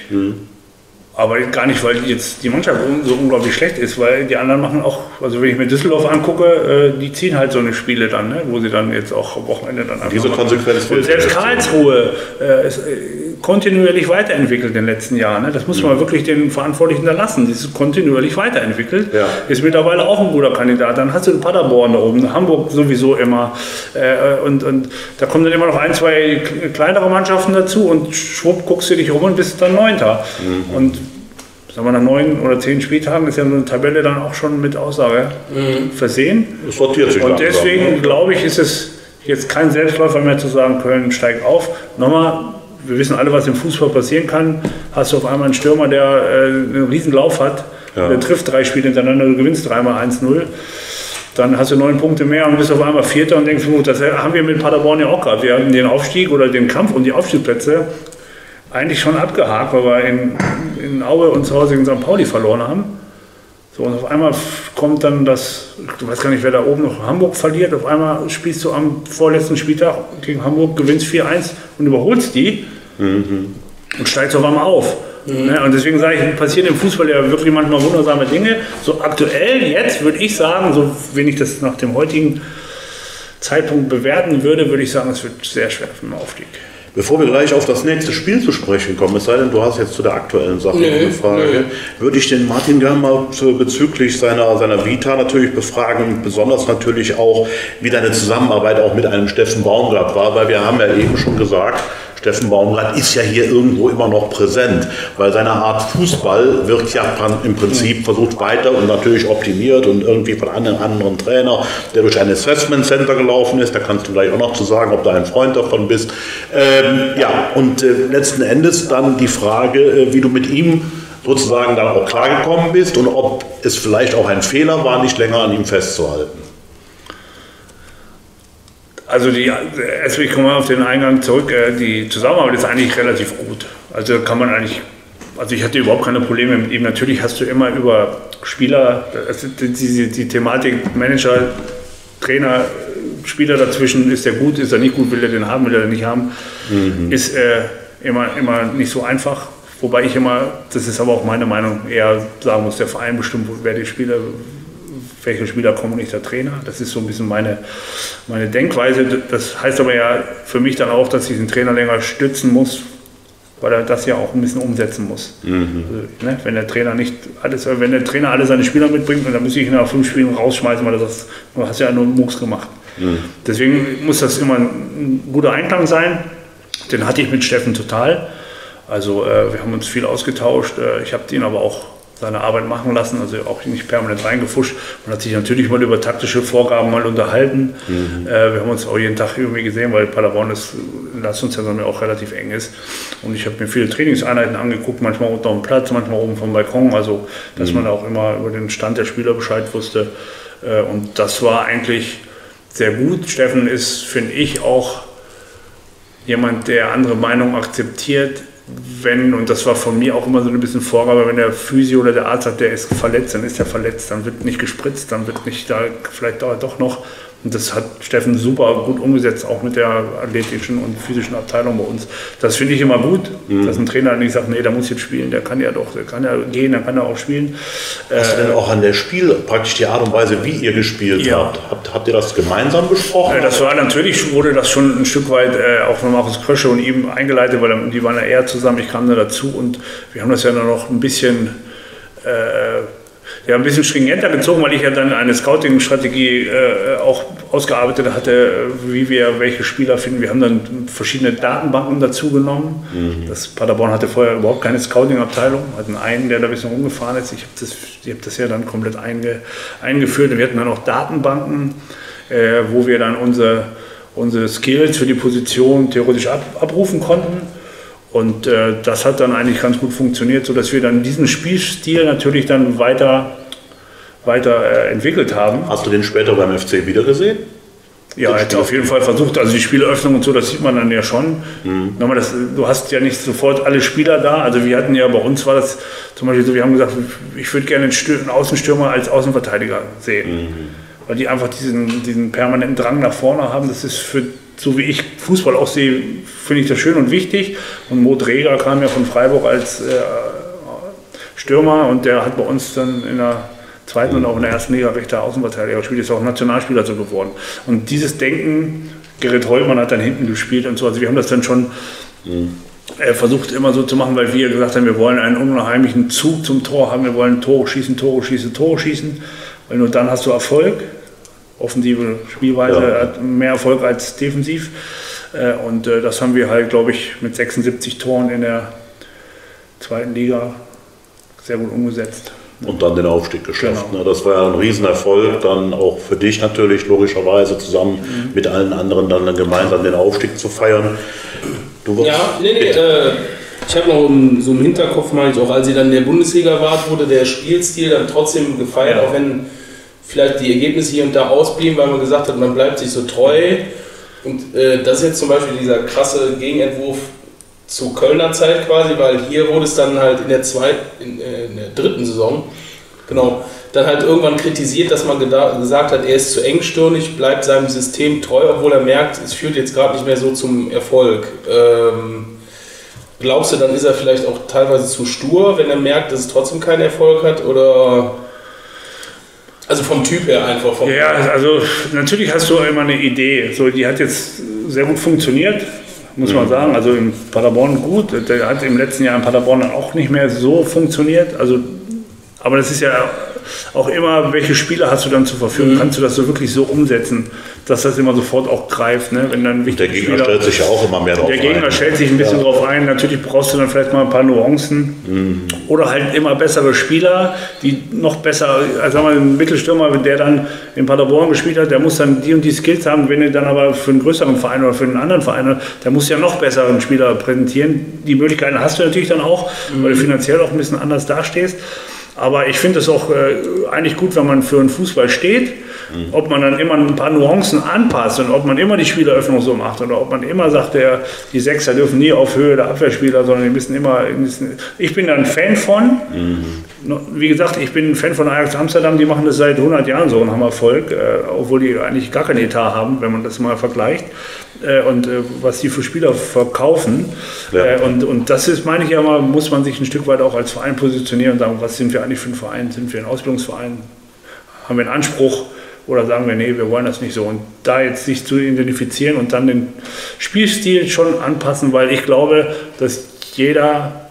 Aber gar nicht, weil jetzt die Mannschaft so unglaublich schlecht ist, weil die anderen machen auch, also wenn ich mir Düsseldorf angucke, äh, die ziehen halt so eine Spiele dann, ne, wo sie dann jetzt auch am Wochenende dann einfach Diese Konsequenz Und selbst. Karlsruhe äh, ist äh, kontinuierlich weiterentwickelt in den letzten Jahren. Ne? Das muss man wirklich den Verantwortlichen da lassen. Die ist kontinuierlich weiterentwickelt. Ja. Ist mittlerweile auch ein guter Kandidat. Dann hast du den Paderborn da oben, Hamburg sowieso immer. Äh, und, und da kommen dann immer noch ein, zwei kleinere Mannschaften dazu und schwupp guckst du dich rum und bist dann Neunter. Und sagen wir, nach neun oder zehn Spieltagen ist ja so eine Tabelle dann auch schon mit Aussage versehen. Es sortiert sich Und langsam, deswegen ne? glaube ich, ist es jetzt kein Selbstläufer mehr zu sagen, Köln steigt auf. Nochmal, wir wissen alle, was im Fußball passieren kann. Hast du auf einmal einen Stürmer, der äh, einen riesen Lauf hat, der trifft drei Spiele hintereinander, du gewinnst dreimal 1-0. Dann hast du neun Punkte mehr und bist auf einmal Vierter und denkst, gut, das haben wir mit Paderborn ja auch gehabt. Wir hatten den Aufstieg oder den Kampf um die Aufstiegsplätze eigentlich schon abgehakt, weil wir in, in Aue und zu Hause gegen St. Pauli verloren haben. So, und auf einmal kommt dann das, du weißt gar nicht, wer da oben noch Hamburg verliert. Auf einmal spielst du am vorletzten Spieltag gegen Hamburg, gewinnst 4-1 und überholst die und steigst auf einmal auf. Ne? Und deswegen sage ich, passieren im Fußball ja wirklich manchmal wundersame Dinge. So aktuell jetzt würde ich sagen, so wenn ich das nach dem heutigen Zeitpunkt bewerten würde, würde ich sagen, es wird sehr schwer für den Aufstieg. Bevor wir gleich auf das nächste Spiel zu sprechen kommen, es sei denn, du hast jetzt zu der aktuellen Sache Nö, eine Frage, nö. würde ich den Martin gerne mal zu, bezüglich seiner, seiner Vita natürlich befragen und besonders natürlich auch, wie deine Zusammenarbeit auch mit einem Steffen Baumgart war, weil wir haben ja eben schon gesagt, Steffen Baumgart ist ja hier irgendwo immer noch präsent, weil seine Art Fußball wird ja im Prinzip versucht weiter und natürlich optimiert und irgendwie von einem anderen Trainer, der durch ein Assessment Center gelaufen ist, da kannst du gleich auch noch zu sagen, ob du ein Freund davon bist. Ähm, ja, und äh, letzten Endes dann die Frage, äh, wie du mit ihm sozusagen dann auch klargekommen bist und ob es vielleicht auch ein Fehler war, nicht länger an ihm festzuhalten. Also die, erst ich komme auf den Eingang zurück, äh, die Zusammenarbeit ist eigentlich relativ gut. Also kann man eigentlich, also ich hatte überhaupt keine Probleme mit ihm. Natürlich hast du immer über Spieler, also die, die, die Thematik Manager, Trainer, Spieler dazwischen, ist der gut, ist er nicht gut, will er den haben, will er den nicht haben, ist äh, immer, immer nicht so einfach. Wobei ich immer, das ist aber auch meine Meinung, eher sagen muss, der Verein bestimmt, wer die Spieler, welche Spieler kommen und nicht der Trainer. Das ist so ein bisschen meine, meine Denkweise. Das heißt aber ja für mich dann auch, dass ich den Trainer länger stützen muss, weil er das ja auch ein bisschen umsetzen muss. Also, ne, wenn der Trainer nicht alles, wenn der Trainer alle seine Spieler mitbringt, dann müsste ich ihn nach fünf Spielen rausschmeißen, weil das, du hast ja nur einen Mucks gemacht. Deswegen muss das immer ein guter Einklang sein. Den hatte ich mit Steffen total. Also äh, wir haben uns viel ausgetauscht. Äh, ich habe ihn aber auch seine Arbeit machen lassen, also auch nicht permanent reingefuscht. Man hat sich natürlich mal über taktische Vorgaben mal unterhalten. Äh, wir haben uns auch jeden Tag irgendwie gesehen, weil Paderborn ist, Leistungszentrum ja auch relativ eng ist. Und ich habe mir viele Trainingseinheiten angeguckt, manchmal unter dem Platz, manchmal oben vom Balkon, also dass man auch immer über den Stand der Spieler Bescheid wusste. Äh, und das war eigentlich sehr gut. Steffen ist, finde ich, auch jemand, der andere Meinungen akzeptiert, wenn, und das war von mir auch immer so ein bisschen Vorgabe, wenn der Physio oder der Arzt sagt, der ist verletzt, dann ist er verletzt, dann wird nicht gespritzt, dann wird nicht da, vielleicht dauert doch noch. Und das hat Steffen super gut umgesetzt, auch mit der athletischen und physischen Abteilung bei uns. Das finde ich immer gut, dass ein Trainer nicht sagt, nee, der muss jetzt spielen, der kann ja doch, der kann ja gehen, der kann ja auch spielen. Hast du denn auch an der Spiel, praktisch die Art und Weise, wie ihr gespielt Ja. habt, habt, habt ihr das gemeinsam besprochen? Äh, Das war natürlich, wurde das schon ein Stück weit äh, auch von Markus Krösche und ihm eingeleitet, weil die waren ja eher zusammen, ich kam da dazu und wir haben das ja dann noch ein bisschen, äh, ja, ein bisschen stringenter gezogen, weil ich ja dann eine Scouting-Strategie äh, auch ausgearbeitet hatte, äh, wie wir welche Spieler finden. Wir haben dann verschiedene Datenbanken dazu genommen. Das Paderborn hatte vorher überhaupt keine Scouting-Abteilung, hatten einen, der da ein bisschen rumgefahren ist. Ich habe das, ich hab das ja dann komplett einge, eingeführt und wir hatten dann auch Datenbanken äh, wo wir dann unsere, unsere Skills für die Position theoretisch ab, abrufen konnten. Und äh, das hat dann eigentlich ganz gut funktioniert, sodass wir dann diesen Spielstil natürlich dann weiter, weiter äh, haben. Hast du den später beim FC wiedergesehen? Ja, er hat auf jeden Fall versucht, also die Spieleröffnung und so, das sieht man dann ja schon. Nochmal, das, du hast ja nicht sofort alle Spieler da. Also wir hatten ja, bei uns war das zum Beispiel so, wir haben gesagt, ich würde gerne einen, Stür einen Außenstürmer als Außenverteidiger sehen. Weil die einfach diesen, diesen permanenten Drang nach vorne haben. Das ist für, so wie ich Fußball auch sehe, finde ich das schön und wichtig. Und Mo Dreger kam ja von Freiburg als äh, Stürmer und der hat bei uns dann in der zweiten und auch in der ersten Liga rechter Außenverteidiger gespielt, ist auch Nationalspieler so geworden. Und dieses Denken, Gerrit Holtmann hat dann hinten gespielt und so, also wir haben das dann schon äh, versucht immer so zu machen, weil wir gesagt haben, wir wollen einen unheimlichen Zug zum Tor haben, wir wollen Tore schießen, Tore schießen, Tore schießen, weil nur dann hast du Erfolg. Offensive Spielweise Ja. hat mehr Erfolg als defensiv. Äh, Und äh, das haben wir halt, glaube ich, mit 76 Toren in der zweiten Liga sehr gut umgesetzt. Und dann den Aufstieg geschafft. Genau. Ne? Das war ja ein Riesenerfolg, dann auch für dich natürlich logischerweise zusammen Mhm. mit allen anderen dann gemeinsam den Aufstieg zu feiern. Du Ja, nee, nee, äh, ich habe noch im, so im Hinterkopf, meine ich auch, als ihr dann in der Bundesliga wart, wurde der Spielstil dann trotzdem gefeiert, Ja. auch wenn vielleicht die Ergebnisse hier und da ausblieben, weil man gesagt hat, man bleibt sich so treu. Und äh, das ist jetzt zum Beispiel dieser krasse Gegenentwurf zu Kölner Zeit quasi, weil hier wurde es dann halt in der zweiten, in, äh, in der dritten Saison, genau, dann halt irgendwann kritisiert, dass man gesagt hat, er ist zu engstirnig, bleibt seinem System treu, obwohl er merkt, es führt jetzt gerade nicht mehr so zum Erfolg. Ähm, glaubst du, dann ist er vielleicht auch teilweise zu stur, wenn er merkt, dass es trotzdem keinen Erfolg hat? Oder also vom Typ her einfach. Ja, also natürlich hast du immer eine Idee. So, die hat jetzt sehr gut funktioniert. Muss man sagen. Also in Paderborn gut. Der hat im letzten Jahr in Paderborn dann auch nicht mehr so funktioniert. Also, aber das ist ja auch immer, welche Spieler hast du dann zur Verfügung? Mhm. Kannst du das so wirklich so umsetzen, dass das immer sofort auch greift? Ne? Wenn dann der Gegner Spieler, stellt sich ja auch immer mehr drauf ein. Der Gegner ein. stellt sich ein bisschen ja. drauf ein. Natürlich brauchst du dann vielleicht mal ein paar Nuancen. Mhm. Oder halt immer bessere Spieler, die noch besser, also sagen wir, ein Mittelstürmer, der dann in Paderborn gespielt hat, der muss dann die und die Skills haben. Wenn er dann aber für einen größeren Verein oder für einen anderen Verein, der muss ja noch besseren Spieler präsentieren. Die Möglichkeiten hast du natürlich dann auch, mhm. weil du finanziell auch ein bisschen anders dastehst. Aber ich finde es auch äh, eigentlich gut, wenn man für einen Fußball steht, mhm. ob man dann immer ein paar Nuancen anpasst und ob man immer die Spieleröffnung so macht oder ob man immer sagt, der, die Sechser dürfen nie auf Höhe der Abwehrspieler, sondern die müssen immer. Ich bin da ein Fan von. Mhm. Wie gesagt, ich bin ein Fan von Ajax Amsterdam, die machen das seit 100 Jahren so und haben Erfolg, äh, obwohl die eigentlich gar keinen Etat haben, wenn man das mal vergleicht äh, und äh, was die für Spieler verkaufen. Ja. Äh, und, und das ist, meine ich ja mal, muss man sich ein Stück weit auch als Verein positionieren und sagen, was sind wir eigentlich für ein Verein? Sind wir ein Ausbildungsverein? Haben wir einen Anspruch? Oder sagen wir, nee, wir wollen das nicht so. Und da jetzt sich zu identifizieren und dann den Spielstil schon anpassen, weil ich glaube, dass jeder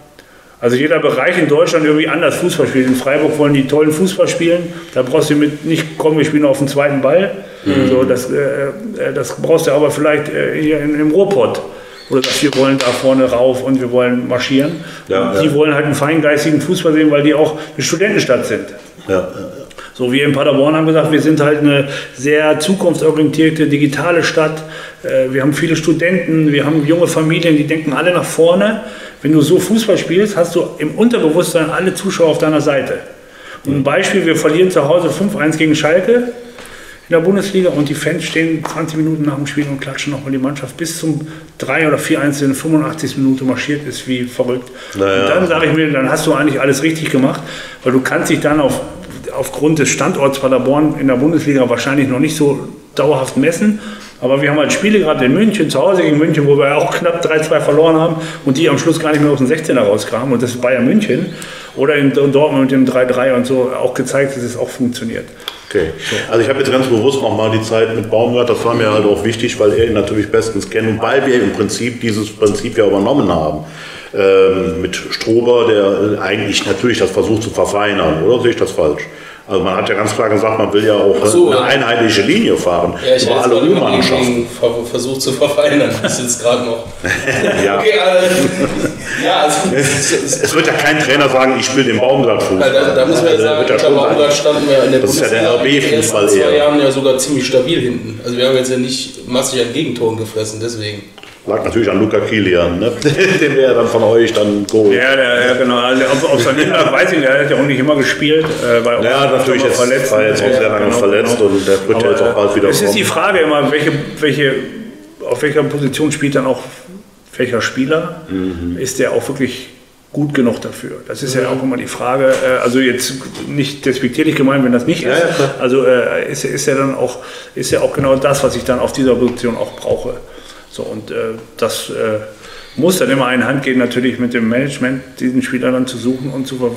also jeder Bereich in Deutschland irgendwie anders Fußball spielt. In Freiburg wollen die tollen Fußball spielen. Da brauchst du mit nicht kommen, wir spielen auf dem zweiten Ball. Mhm. So, das, äh, äh, das brauchst du aber vielleicht äh, hier in, im Ruhrpott. Oder sagst, wir wollen da vorne rauf und wir wollen marschieren. Ja, die ja. wollen halt einen feingeistigen Fußball sehen, weil die auch eine Studentenstadt sind. Ja, so wie in Paderborn haben gesagt, wir sind halt eine sehr zukunftsorientierte digitale Stadt. Äh, wir haben viele Studenten, wir haben junge Familien, die denken alle nach vorne wenn du so Fußball spielst, hast du im Unterbewusstsein alle Zuschauer auf deiner Seite. Und ein Beispiel, wir verlieren zu Hause 5-1 gegen Schalke in der Bundesliga und die Fans stehen 20 Minuten nach dem Spiel und klatschen nochmal die Mannschaft bis zum 3 oder 4-1 in der 85. Minute marschiert ist wie verrückt. Naja. Und dann sage ich mir, dann hast du eigentlich alles richtig gemacht, weil du kannst dich dann auf, aufgrund des Standorts Paderborn in der Bundesliga wahrscheinlich noch nicht so dauerhaft messen. Aber wir haben halt Spiele gerade in München, zu Hause gegen München, wo wir auch knapp 3-2 verloren haben und die am Schluss gar nicht mehr aus dem 16er rauskamen. Und das ist Bayern München. Oder in Dortmund mit dem 3-3 und so auch gezeigt, dass es auch funktioniert. Okay. Also ich habe jetzt ganz bewusst nochmal die Zeit mit Baumgart, das war mir halt auch wichtig, weil er ihn natürlich bestens kennt und weil wir im Prinzip dieses Prinzip ja übernommen haben. Ähm, mit Strober, der eigentlich natürlich das versucht zu verfeinern, oder sehe ich das falsch? Also man hat ja ganz klar gesagt, man will ja auch so, eine ja. einheitliche Linie fahren ja, ich über alle U-Mannschaften. versucht zu verfeinern, das ist jetzt gerade noch. ja. Okay, äh, ja, also, es, wird ja kein Trainer sagen, ich spiele den Baumgart-Fußball. Da, da muss man ja sagen, unter Baumgart standen wir in der das Bundesliga ist ja der RB-Fußball den zwei Jahren ja sogar ziemlich stabil hinten. Also wir haben jetzt ja nicht massig an Gegentoren gefressen, deswegen. Lag natürlich an Luca Kilian, ne? den wäre dann von euch dann geholt. Ja, der, ja genau. Also, ob es an ihm lag, weiß ich nicht. Er hat ja auch nicht immer gespielt. Äh, war ja, natürlich jetzt, verletzt. war jetzt auch sehr lange genau, verletzt genau. und der wird ja jetzt auch bald wieder Es ist die Frage immer, welche, welche, auf welcher Position spielt dann auch welcher Spieler? Mhm. Ist der auch wirklich gut genug dafür? Das ist ja auch immer die Frage. Äh, also jetzt nicht despektierlich gemeint, wenn das nicht ist. Ja, also äh, ist, ist ja dann auch, ist ja auch genau das, was ich dann auf dieser Position auch brauche. So, und äh, das äh, muss dann immer eine Hand gehen, natürlich mit dem Management, diesen Spieler dann zu suchen und zu, ver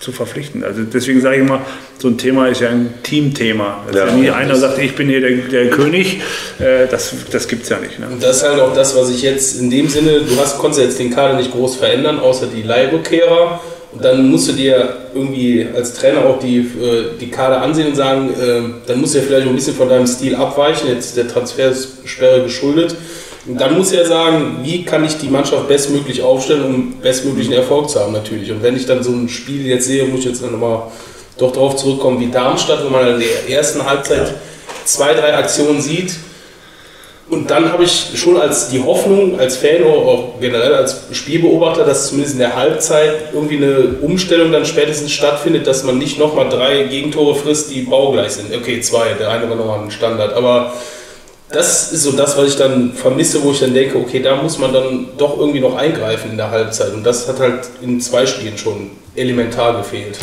zu verpflichten. Also deswegen sage ich immer, so ein Thema ist ja ein Teamthema. Also ja, nie einer sagt, ich bin hier der, der König, äh, das, das gibt es ja nicht. Ne? Und das ist halt auch das, was ich jetzt in dem Sinne, du hast, konntest jetzt den Kader nicht groß verändern, außer die Leihrückkehrer. Und dann musst du dir irgendwie als Trainer auch die, äh, die Kader ansehen und sagen, äh, dann musst du ja vielleicht ein bisschen von deinem Stil abweichen, jetzt der Transfersperre geschuldet. Und dann muss er sagen, wie kann ich die Mannschaft bestmöglich aufstellen, um bestmöglichen Erfolg zu haben natürlich. Und wenn ich dann so ein Spiel jetzt sehe, muss ich jetzt nochmal doch darauf zurückkommen, wie Darmstadt, wo man in der ersten Halbzeit zwei, drei Aktionen sieht. Und dann habe ich schon als die Hoffnung, als Fan oder auch generell als Spielbeobachter, dass zumindest in der Halbzeit irgendwie eine Umstellung dann spätestens stattfindet, dass man nicht nochmal drei Gegentore frisst, die baugleich sind. Okay, zwei, der eine war nochmal ein Standard. Aber das ist so das, was ich dann vermisse, wo ich dann denke, okay, da muss man dann doch irgendwie noch eingreifen in der Halbzeit. Und das hat halt in zwei Spielen schon elementar gefehlt.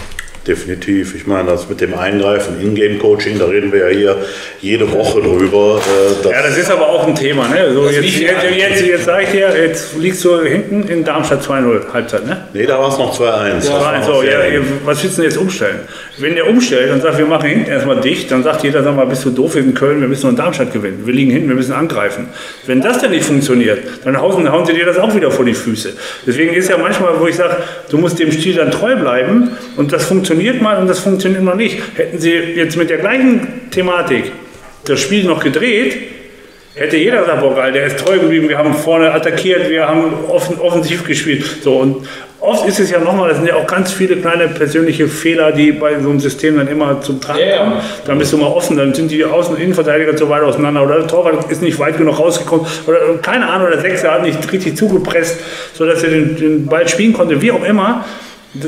Definitiv. Ich meine, das mit dem Eingreifen, Ingame-Coaching, da reden wir ja hier jede Woche drüber. Äh, ja, das ist aber auch ein Thema. Ne? So, jetzt, jetzt, jetzt, jetzt sage ich dir, jetzt liegst du hinten in Darmstadt 2-0, Halbzeit, ne? Nee, da war es noch 2-1. Ja, so, ja, was willst du denn jetzt umstellen? Wenn der umstellt und sagt, wir machen hinten erstmal dicht, dann sagt jeder, sag mal, bist du doof, in Köln, wir müssen nur in Darmstadt gewinnen. Wir liegen hinten, wir müssen angreifen. Wenn das dann nicht funktioniert, dann hauen, hauen sie dir das auch wieder vor die Füße. Deswegen ist ja manchmal, wo ich sage, du musst dem Stil dann treu bleiben und das funktioniert mal und das funktioniert noch nicht. Hätten sie jetzt mit der gleichen Thematik das Spiel noch gedreht, hätte jeder gesagt, boah geil, der ist treu geblieben, wir haben vorne attackiert, wir haben offen, offensiv gespielt. So, und oft ist es ja nochmal, das sind ja auch ganz viele kleine persönliche Fehler, die bei so einem System dann immer zum Tragen yeah. kommen. Dann bist du mal offen, dann sind die Außen- und Innenverteidiger zu weit auseinander oder der Torwart ist nicht weit genug rausgekommen oder keine Ahnung, oder der Sechser hat nicht richtig zugepresst, sodass er den, den Ball spielen konnte, wie auch immer.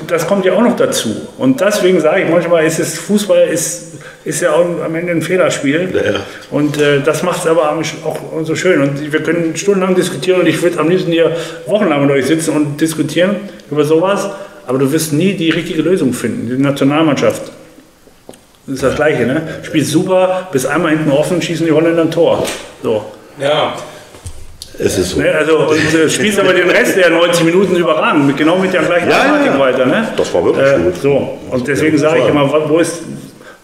Das kommt ja auch noch dazu. Und deswegen sage ich manchmal, ist es Fußball ist, ist ja auch am Ende ein Fehlerspiel. Ja. Und äh, das macht es aber auch so schön. Und wir können stundenlang diskutieren und ich würde am liebsten hier wochenlang mit euch sitzen und diskutieren über sowas. Aber du wirst nie die richtige Lösung finden. Die Nationalmannschaft das ist das Gleiche. Ne? Spielt super, bis einmal hinten offen, schießen die Holländer ein Tor. So. Ja, es ist so. Ne, also und, äh, spielst aber den Rest der 90 Minuten überragend, mit, genau mit der gleichen ja, Thematik ja. weiter. Ne? Das war wirklich äh, gut. So, und deswegen sage ich immer, wo, ist,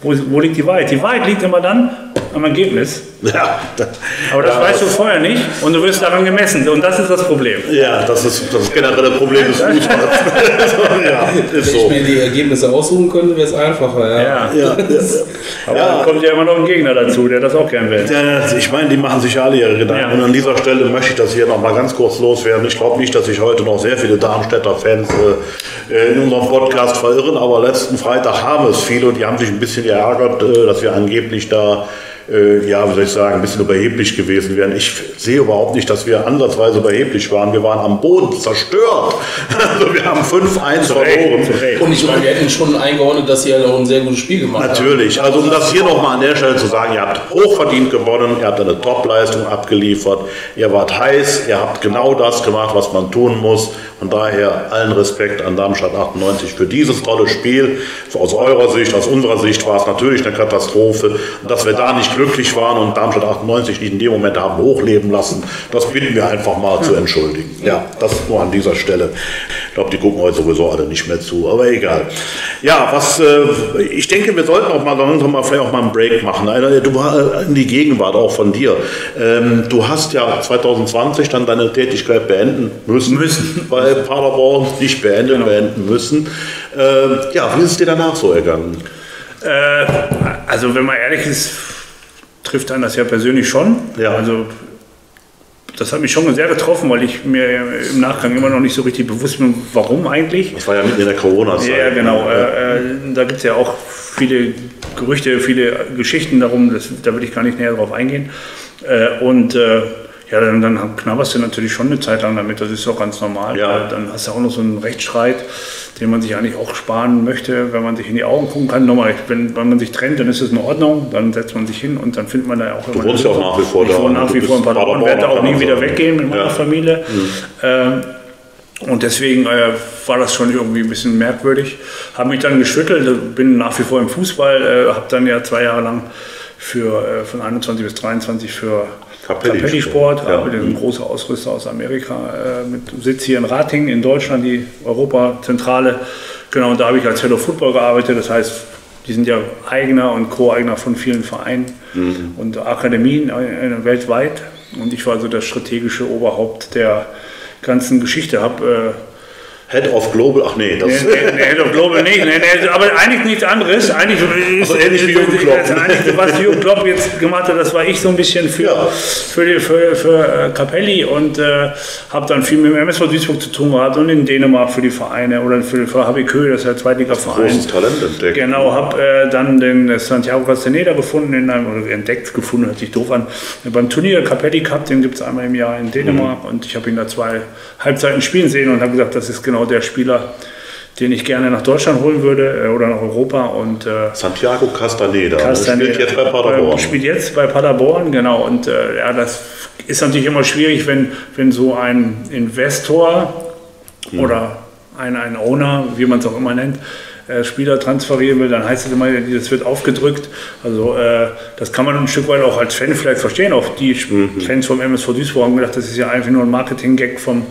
wo, wo liegt die Wahrheit? Die Wahrheit liegt immer dann am Ergebnis. Ja. Aber das ja, weißt das du vorher nicht und du wirst daran gemessen. Und das ist das Problem. Ja, das ist das generelle Problem des Fußballs. ja, Wenn so. ich mir die Ergebnisse aussuchen könnte, wäre es einfacher. Ja. ja. ja. Aber ja. dann kommt ja immer noch ein Gegner dazu, der das auch gern will. Ja, ich meine, die machen sich alle ihre Gedanken. Und an dieser Stelle möchte ich das hier noch mal ganz kurz loswerden. Ich glaube nicht, dass sich heute noch sehr viele Darmstädter Fans äh, in unserem Podcast verirren, aber letzten Freitag haben es viele und die haben sich ein bisschen geärgert, äh, dass wir angeblich da äh, ja, wie soll ich sagen, ein bisschen überheblich gewesen wären. Ich sehe überhaupt nicht, dass wir ansatzweise überheblich waren. Wir waren am Boden zerstört. Also wir haben 5-1 verloren. Und ich meine, wir hätten schon eingeordnet, dass ihr noch ein sehr gutes Spiel gemacht habt. Natürlich. Also um das hier nochmal an der Stelle zu sagen, ihr habt hochverdient gewonnen, ihr habt eine Topleistung abgeliefert, ihr wart heiß, ihr habt genau das gemacht, was man tun muss. Von daher allen Respekt an Darmstadt 98 für dieses tolle Spiel. Aus eurer Sicht, aus unserer Sicht war es natürlich eine Katastrophe. Und dass wir da nicht glücklich waren und Darmstadt 98 nicht in dem Moment haben hochleben lassen, das bitten wir einfach mal zu entschuldigen. Ja, das nur an dieser Stelle. Ich glaube, die gucken heute sowieso alle nicht mehr zu, aber egal. Ja, was, äh, ich denke, wir sollten auch mal langsam mal vielleicht auch mal einen Break machen. Du war in die Gegenwart auch von dir. Ähm, du hast ja 2020 dann deine Tätigkeit beenden müssen, müssen. bei Paderborn nicht beendet, genau. beenden müssen. Äh, ja, wie ist es dir danach so ergangen? Äh, also, wenn man ehrlich ist, trifft einen das ja persönlich schon. Ja. Also das hat mich schon sehr getroffen, weil ich mir im Nachgang immer noch nicht so richtig bewusst bin, warum eigentlich. Das war ja mitten in der Corona-Zeit. Ja, genau. Äh, äh da gibt es ja auch viele Gerüchte, viele Geschichten darum, das, da will ich gar nicht näher drauf eingehen. Äh, und äh, ja, dann, dann knabberst du natürlich schon eine Zeit lang damit, das ist auch ganz normal. Ja. Dann hast du auch noch so einen Rechtsstreit, den man sich eigentlich auch sparen möchte, wenn man sich in die Augen gucken kann. Nochmal, wenn, wenn man sich trennt, dann ist es in Ordnung, dann setzt man sich hin und dann findet man da auch immer. Du wohnst ja auch nach wie vor ich da. Ich wohne nach wie vor in Paderborn, werde auch nie wieder weggehen mit meiner ja. Familie. Mhm. Ähm, und deswegen äh, war das schon irgendwie ein bisschen merkwürdig. Habe mich dann geschüttelt, bin nach wie vor im Fußball, äh, habe dann ja zwei Jahre lang für, äh, von 21 bis 23 für Capelli, Capelli Sport, ja. ein großer Ausrüster aus Amerika, äh, mit Sitz hier in Ratingen in Deutschland, die Europazentrale. Genau, und da habe ich als Head of Football gearbeitet. Das heißt, die sind ja Eigner und Co-Eigner von vielen Vereinen mhm. und Akademien äh, weltweit. Und ich war also das strategische Oberhaupt der ganzen Geschichte. Habe äh, Head of Global, ach nee, das nee, nee, Head of Global nicht, nee, nee, aber eigentlich nichts anderes. Eigentlich ist also ähnlich wie Jürgen Klopp. Eigentlich, was Jürgen Klopp jetzt gemacht hat, das war ich so ein bisschen für, ja. für, für, für äh, Capelli und äh, habe dann viel mit dem MSV Duisburg zu tun gehabt und in Dänemark für die Vereine oder für, für HB Köhl, das ist ja Zweitliga-Verein. Großes Talent entdeckt. Genau, habe äh, dann den Santiago Castaneda gefunden, in einem, oder entdeckt, gefunden, hört sich doof an, beim Turnier Capelli Cup, den gibt es einmal im Jahr in Dänemark mhm. und ich habe ihn da zwei Halbzeiten spielen sehen und habe gesagt, das ist genau genau der Spieler, den ich gerne nach Deutschland holen würde äh, oder nach Europa. Und, äh, Santiago Castaneda, Castaneda spielt jetzt bei Paderborn. Spielt jetzt bei Paderborn, genau. Und äh, ja, das ist natürlich immer schwierig, wenn, wenn so ein Investor mhm. oder ein, ein Owner, wie man es auch immer nennt, äh, Spieler transferieren will, dann heißt es immer, das wird aufgedrückt. Also äh, das kann man ein Stück weit auch als Fan vielleicht verstehen. Auch die mhm. Fans vom MSV Duisburg haben gedacht, das ist ja einfach nur ein Marketing-Gag vom,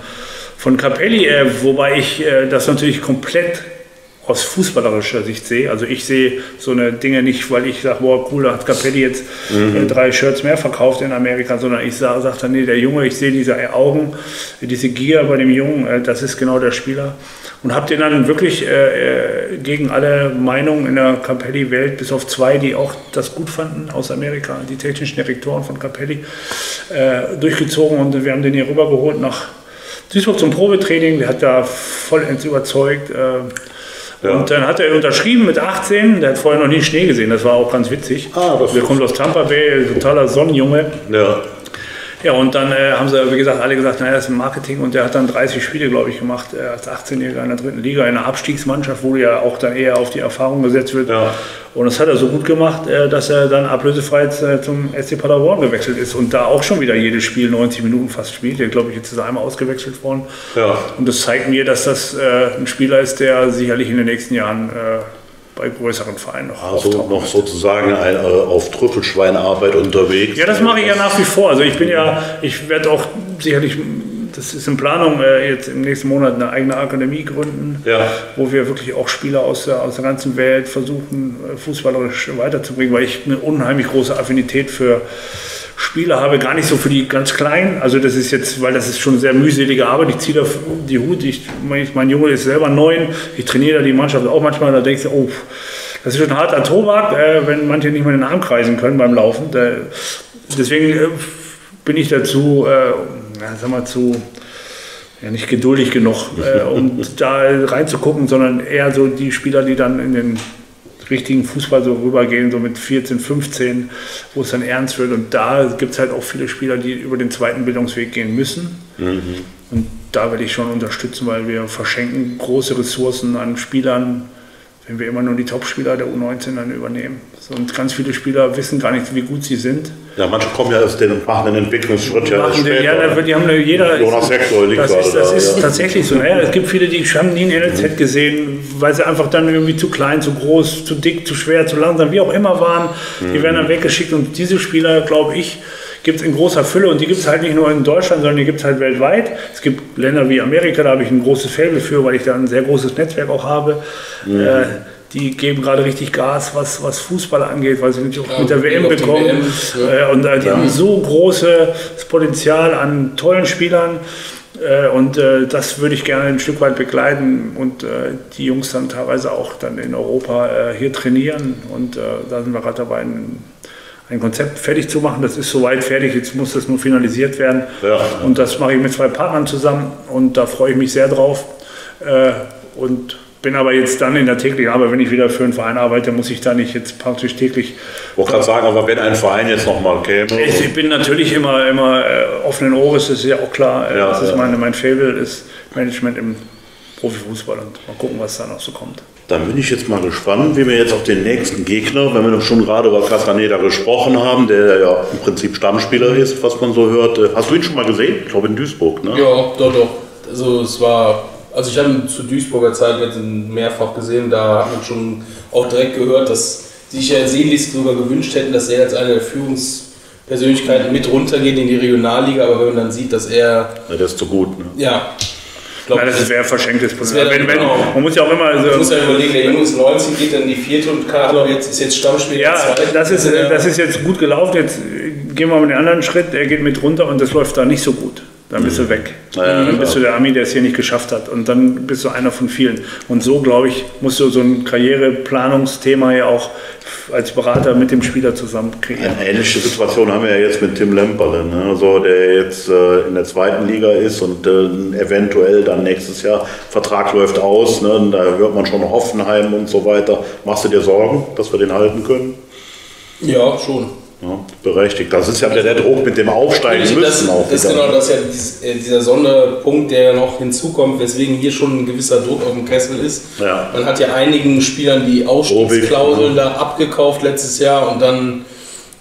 von Capelli, äh, wobei ich äh, das natürlich komplett aus fußballerischer Sicht sehe. Also ich sehe so eine Dinge nicht, weil ich sage, boah, cool, da hat Capelli jetzt mhm. äh, drei Shirts mehr verkauft in Amerika, sondern ich sage sag dann, nee, der Junge, ich sehe diese Augen, diese Gier bei dem Jungen, äh, das ist genau der Spieler. Und habe den dann wirklich äh, äh, gegen alle Meinungen in der Capelli-Welt, bis auf zwei, die auch das gut fanden aus Amerika, die technischen Direktoren von Capelli, äh, durchgezogen und wir haben den hier rübergeholt nach Duisburg zum Probetraining. Der hat da vollends überzeugt. Äh, ja. Und dann hat er unterschrieben mit 18, der hat vorher noch nie Schnee gesehen, das war auch ganz witzig. Ah, der kommt aus Tampa Bay, totaler Sonnenjunge. Ja. Ja, und dann äh, haben sie, wie gesagt, alle gesagt, naja, das ist ein Marketing und der hat dann 30 Spiele, glaube ich, gemacht äh, als 18-Jähriger in der dritten Liga, in einer Abstiegsmannschaft, wo ja auch dann eher auf die Erfahrung gesetzt wird. Ja. Und das hat er so gut gemacht, äh, dass er dann ablösefrei zum SC Paderborn gewechselt ist und da auch schon wieder jedes Spiel 90 Minuten fast spielt. Der, glaube ich, jetzt ist er einmal ausgewechselt worden. Ja. Und das zeigt mir, dass das äh, ein Spieler ist, der sicherlich in den nächsten Jahren äh, bei größeren Vereinen noch Also noch sozusagen ein, äh, auf Trüffelschweinarbeit unterwegs. Ja, das mache ich ja nach wie vor. Also ich bin ja, ich werde auch sicherlich, das ist in Planung, äh, jetzt im nächsten Monat eine eigene Akademie gründen, ja. wo wir wirklich auch Spieler aus der, aus der ganzen Welt versuchen, äh, fußballerisch weiterzubringen, weil ich eine unheimlich große Affinität für Spieler habe, gar nicht so für die ganz Kleinen. Also das ist jetzt, weil das ist schon sehr mühselige Arbeit. Ich ziehe da die Hut. Ich, mein Junge ist selber neun. Ich trainiere da die Mannschaft auch manchmal. Da denkst du, oh, das ist schon ein harter Tobak, äh, wenn manche nicht mehr den Arm kreisen können beim Laufen. Da, deswegen äh, bin ich dazu, äh, sag mal, zu ja, nicht geduldig genug, äh, um da reinzugucken, sondern eher so die Spieler, die dann in den richtigen Fußball so rübergehen, so mit 14, 15, wo es dann ernst wird. Und da gibt es halt auch viele Spieler, die über den zweiten Bildungsweg gehen müssen. Mhm. Und da werde ich schon unterstützen, weil wir verschenken große Ressourcen an Spielern, wenn wir immer nur die Top-Spieler der U19 dann übernehmen. Und ganz viele Spieler wissen gar nicht, wie gut sie sind. Ja, manche kommen ja aus den machen den Entwicklungsschritt ja machen den, Ja, die haben jeder. Jonas Hector liegt Das ist, das da, ist ja. tatsächlich so. Naja, es gibt viele, die haben nie ein NLZ mhm. gesehen, weil sie einfach dann irgendwie zu klein, zu groß, zu dick, zu schwer, zu langsam, wie auch immer waren. Mhm. Die werden dann weggeschickt und diese Spieler, glaube ich, gibt es in großer Fülle und die gibt es halt nicht nur in Deutschland, sondern die gibt es halt weltweit. Es gibt Länder wie Amerika, da habe ich ein großes Faible für, weil ich da ein sehr großes Netzwerk auch habe. Mhm. Äh, die geben gerade richtig Gas, was, was Fußball angeht, weil sie natürlich auch ja, mit der WM bekommen. WM, ja. Äh, und äh, die haben so großes Potenzial an tollen Spielern. Äh, und das würde ich gerne ein Stück weit begleiten und die Jungs dann teilweise auch dann in Europa hier trainieren. Und da sind wir gerade dabei, ein Konzept fertig zu machen. Das ist soweit fertig, jetzt muss das nur finalisiert werden. Ja. Und das mache ich mit zwei Partnern zusammen und da freue ich mich sehr drauf. Und bin aber jetzt dann in der täglichen Arbeit, wenn ich wieder für einen Verein arbeite, muss ich da nicht jetzt praktisch täglich. Ich wollte gerade sagen, aber wenn ein Verein jetzt nochmal käme. Ich, ich, bin natürlich immer, immer äh, offenen Ohres, das ist ja auch klar. Äh, ja, das ist ja. meine, mein Fable, ist Management im Profifußball und mal gucken, was da noch so kommt. Dann bin ich jetzt mal gespannt, wie wir jetzt auf den nächsten Gegner, wenn wir noch schon gerade über Castaneda gesprochen haben, der ja im Prinzip Stammspieler ist, was man so hört. Äh, hast du ihn schon mal gesehen? Ich glaube in Duisburg, ne? Ja, doch, doch. Also es war, also ich habe ihn zu Duisburger Zeit mehrfach gesehen, da hat man schon auch direkt gehört, dass sie sich ja sehnlichst sogar gewünscht hätten, dass er als eine der Führungspersönlichkeiten mit runtergeht in die Regionalliga, aber wenn man dann sieht, dass er... Ja, der ist zu gut, ne? Ja, Glaub, Nein, das wäre verschenktes Potenzial. Wenn, wenn, genau. Man muss ja auch immer. Also, man muss ja überlegen, der Junge ist 19, geht dann in die vierte und kann, jetzt, ist jetzt Stammspieler. Ja, das ist, das ist jetzt gut gelaufen. Jetzt gehen wir mal den anderen Schritt. Er geht mit runter und das läuft da nicht so gut. Dann bist du mhm. weg. Ja, dann bist du der Ami, der es hier nicht geschafft hat. Und dann bist du einer von vielen. Und so, glaube ich, musst du so ein Karriereplanungsthema ja auch als Berater mit dem Spieler zusammen kreieren. Eine ähnliche Situation haben wir ja jetzt mit Tim Lemperle, ne? also, der jetzt äh, in der zweiten Liga ist und äh, eventuell dann nächstes Jahr Vertrag läuft aus. Ne? Da hört man schon Hoffenheim und so weiter. Machst du dir Sorgen, dass wir den halten können? Ja, schon. Ja, berechtigt. Das ist ja der, der Druck mit dem Aufsteigen müssen das, auch. Das ist genau das ja äh, dieser Sonderpunkt, der noch hinzukommt, weswegen hier schon ein gewisser Druck auf dem Kessel ist. Ja. Man hat ja einigen Spielern die Ausstiegsklauseln ja. da abgekauft letztes Jahr und dann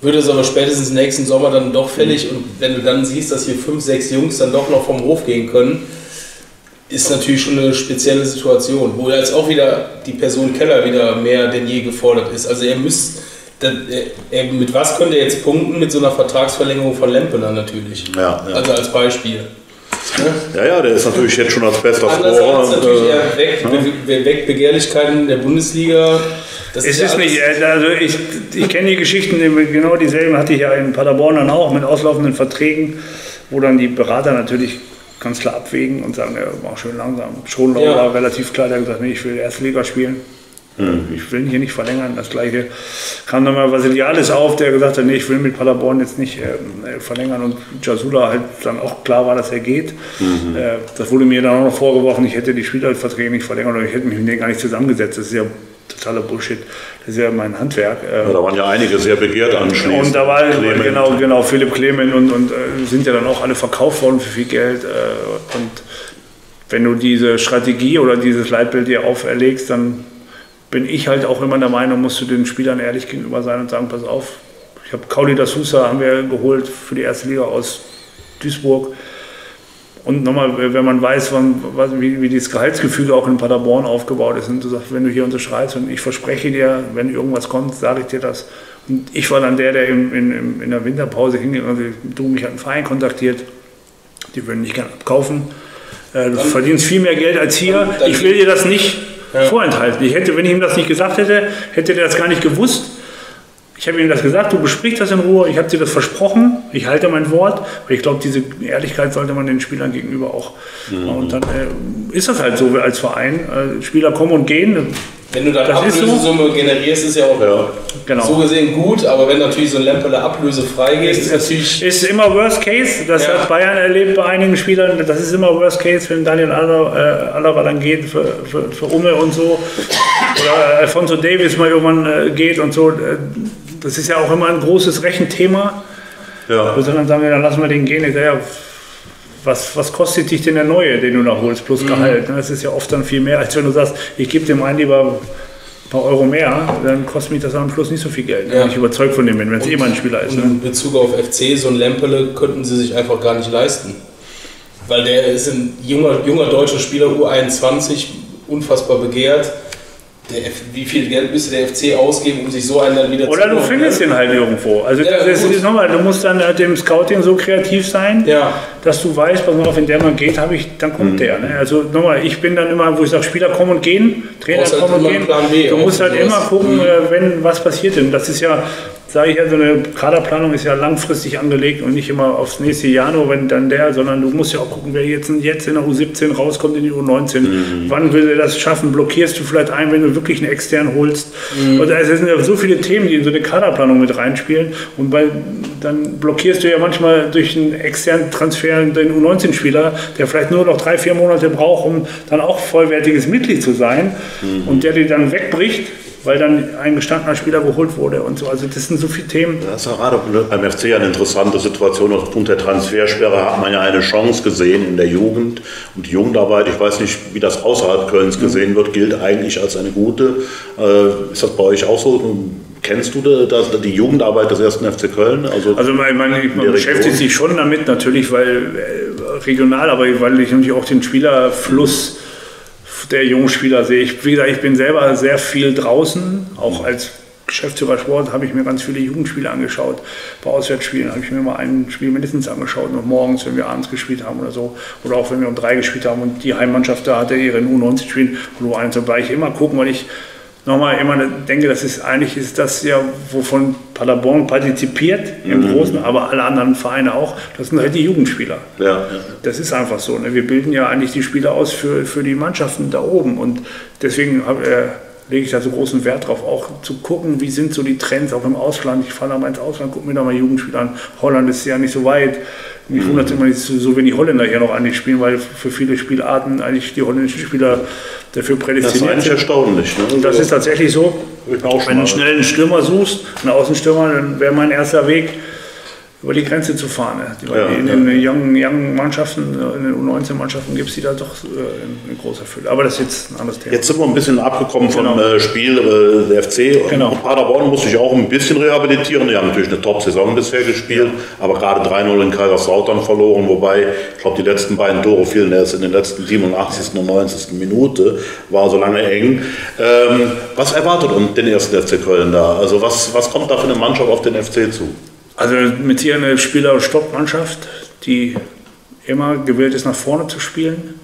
würde es aber spätestens nächsten Sommer dann doch fällig. Mhm. Und wenn du dann siehst, dass hier fünf, sechs Jungs dann doch noch vom Hof gehen können, ist natürlich schon eine spezielle Situation, wo jetzt auch wieder die Person Keller wieder mehr denn je gefordert ist. Also er müsste, mit was könnte er jetzt punkten? Mit so einer Vertragsverlängerung von Lempener natürlich. Ja, ja. Also als Beispiel. Ja, ja, der ist natürlich jetzt schon als bester Scorer. natürlich äh, eher weg, ja. Wegbegehrlichkeiten der Bundesliga. Das es ist, ist nicht, also ich, ich kenne die Geschichten, genau dieselben hatte ich ja in Paderborn dann auch mit auslaufenden Verträgen, wo dann die Berater natürlich ganz klar abwägen und sagen, ja, mach schön langsam. Schonlau ja. war relativ klar, der hat gesagt, nee, ich will erste Liga spielen. Mhm. Ich will hier nicht verlängern. Das gleiche kam dann mal Vasilialis auf, der gesagt hat, nee, ich will mit Paderborn jetzt nicht äh, verlängern und Jasula halt dann auch klar war, dass er geht. Mhm. Äh, das wurde mir dann auch noch vorgeworfen, ich hätte die Spielerverträge nicht verlängert oder ich hätte mich mit denen gar nicht zusammengesetzt. Das ist ja totaler Bullshit. Das ist ja mein Handwerk. Ja, da waren ja einige sehr begehrt anschließend. Und da war Clement. genau, genau Philipp Clement und, und äh, sind ja dann auch alle verkauft worden für viel Geld. Äh, und wenn du diese Strategie oder dieses Leitbild dir auferlegst, dann bin ich halt auch immer der Meinung, musst du den Spielern ehrlich gegenüber sein und sagen, pass auf, ich habe Kauli da Sousa haben wir geholt für die erste Liga aus Duisburg. Und nochmal, wenn man weiß, wann, wie, wie das Gehaltsgefüge auch in Paderborn aufgebaut ist, und du sagst, wenn du hier unterschreibst und ich verspreche dir, wenn irgendwas kommt, sage ich dir das. Und ich war dann der, der in, in, in der Winterpause hinging und du mich hat einen Verein kontaktiert, die würden nicht gerne abkaufen. Äh, du verdienst viel mehr Geld als hier. Ich will dir das nicht ja. vorenthalten. Ich hätte, wenn ich ihm das nicht gesagt hätte, hätte der das gar nicht gewusst. Ich habe ihm das gesagt, du besprichst das in Ruhe, ich habe dir das versprochen, ich halte mein Wort, weil ich glaube, diese Ehrlichkeit sollte man den Spielern gegenüber auch. Mhm. Und dann äh, ist das halt so als Verein. Äh, Spieler kommen und gehen. Wenn du dann das Ablösesumme so. generierst, ist ja auch ja. Genau. so gesehen gut, aber wenn natürlich so ein Lemperle Ablöse freigeht, ist, ist natürlich. Ist immer Worst Case, das ja. hat Bayern erlebt bei einigen Spielern, das ist immer Worst Case, wenn Daniel Alaba dann geht für, für, für Umme und so. Oder Alfonso Davis mal irgendwann äh, geht und so. Äh, das ist ja auch immer ein großes Rechenthema. Ja. Und dann sagen wir, dann lassen wir den gehen. Ich sage, ja, was, was kostet dich denn der Neue, den du noch holst, plus mhm. Gehalt? Das ist ja oft dann viel mehr, als wenn du sagst, ich gebe dem einen lieber ein paar Euro mehr, dann kostet mich das am Schluss nicht so viel Geld. Ja. Wenn ich überzeugt von dem bin, wenn es eh mal ein Spieler ist. Ne? in Bezug auf FC, so ein Lempele könnten sie sich einfach gar nicht leisten. Weil der ist ein junger, junger deutscher Spieler, U21, unfassbar begehrt wie viel Geld müsste der FC ausgeben, um sich so einen dann wieder Oder zu Oder du findest den halt irgendwo. Also ja, das, ist nochmal, du musst dann halt im Scouting so kreativ sein, ja. dass du weißt, pass mal auf, wenn der mal geht, habe ich, dann kommt mhm. der. Ne? Also nochmal, ich bin dann immer, wo ich sage, Spieler kommen und gehen, Trainer kommen halt und gehen. Du musst halt immer gucken, mhm. Äh, wenn was passiert denn. Das ist ja sage ich ja, so eine Kaderplanung ist ja langfristig angelegt und nicht immer aufs nächste Jahr nur, wenn dann der, sondern du musst ja auch gucken, wer jetzt, jetzt in der U17 rauskommt in die U19. Mhm. Wann will er das schaffen? Blockierst du vielleicht ein, wenn du wirklich einen externen holst? Mhm. Und es sind ja so viele Themen, die in so eine Kaderplanung mit reinspielen. Und bei, dann blockierst du ja manchmal durch einen externen Transfer den U19-Spieler, der vielleicht nur noch drei, vier Monate braucht, um dann auch vollwertiges Mitglied zu sein mhm. und der dir dann wegbricht weil dann ein gestandener Spieler geholt wurde und so. Also das sind so viele Themen. Das ist ja gerade beim FC eine interessante Situation. Aufgrund der Transfersperre hat man ja eine Chance gesehen in der Jugend. Und die Jugendarbeit, ich weiß nicht, wie das außerhalb Kölns gesehen wird, gilt eigentlich als eine gute. Äh, ist das bei euch auch so? Kennst du das, die Jugendarbeit des ersten FC Köln? Also, also man, man, man beschäftigt sich schon damit natürlich, weil äh, regional, aber weil ich natürlich auch den Spielerfluss der jungen Spieler sehe ich. Wie gesagt, ich bin selber sehr viel draußen, auch als Geschäftsführer Sport habe ich mir ganz viele Jugendspiele angeschaut. Bei Auswärtsspielen habe ich mir mal ein Spiel mindestens angeschaut, noch morgens, wenn wir abends gespielt haben oder so. Oder auch wenn wir um drei gespielt haben und die Heimmannschaft da hatte ihre U19-Spielen und U1 und ich immer gucken, weil ich nochmal immer denke, das ist eigentlich ist das ja, wovon Paderborn partizipiert im mhm. Großen, aber alle anderen Vereine auch, das sind halt die Jugendspieler. Ja, ja. Das ist einfach so. Ne? Wir bilden ja eigentlich die Spieler aus für, für die Mannschaften da oben und deswegen äh, lege ich da so großen Wert drauf, auch zu gucken, wie sind so die Trends auch im Ausland. Ich fahre da mal ins Ausland, gucke mir da mal Jugendspieler an. Holland ist ja nicht so weit. Mich wundert immer, so wenig Holländer hier noch eigentlich spielen, weil für viele Spielarten eigentlich die holländischen Spieler dafür prädestiniert sind. Das ist eigentlich erstaunlich. Ne? Und das ist tatsächlich so. Wenn du einen schnellen Stürmer suchst, einen Außenstürmer, dann wäre mein erster Weg, über die Grenze zu fahren. Ne? Die, Ja, in ja. den jungen, jungen Mannschaften, in den U19-Mannschaften gibt es die da doch äh, in großer Fülle. Aber das ist jetzt ein anderes Thema. Jetzt sind wir ein bisschen abgekommen vom Genau. äh, Spiel äh, der FC. Genau. Und Paderborn muss sich auch ein bisschen rehabilitieren. Die haben natürlich eine Top-Saison bisher gespielt, aber gerade 3-0 in Kaiserslautern verloren. Wobei, ich glaube, die letzten beiden Tore fielen erst in den letzten 87. und 90. Minute. War so lange eng. Ähm, was erwartet uns den ersten FC Köln da? Also was, was kommt da für eine Mannschaft auf den FC zu? Also mit hier eine Spieler-Stopp-Mannschaft, die immer gewillt ist, nach vorne zu spielen,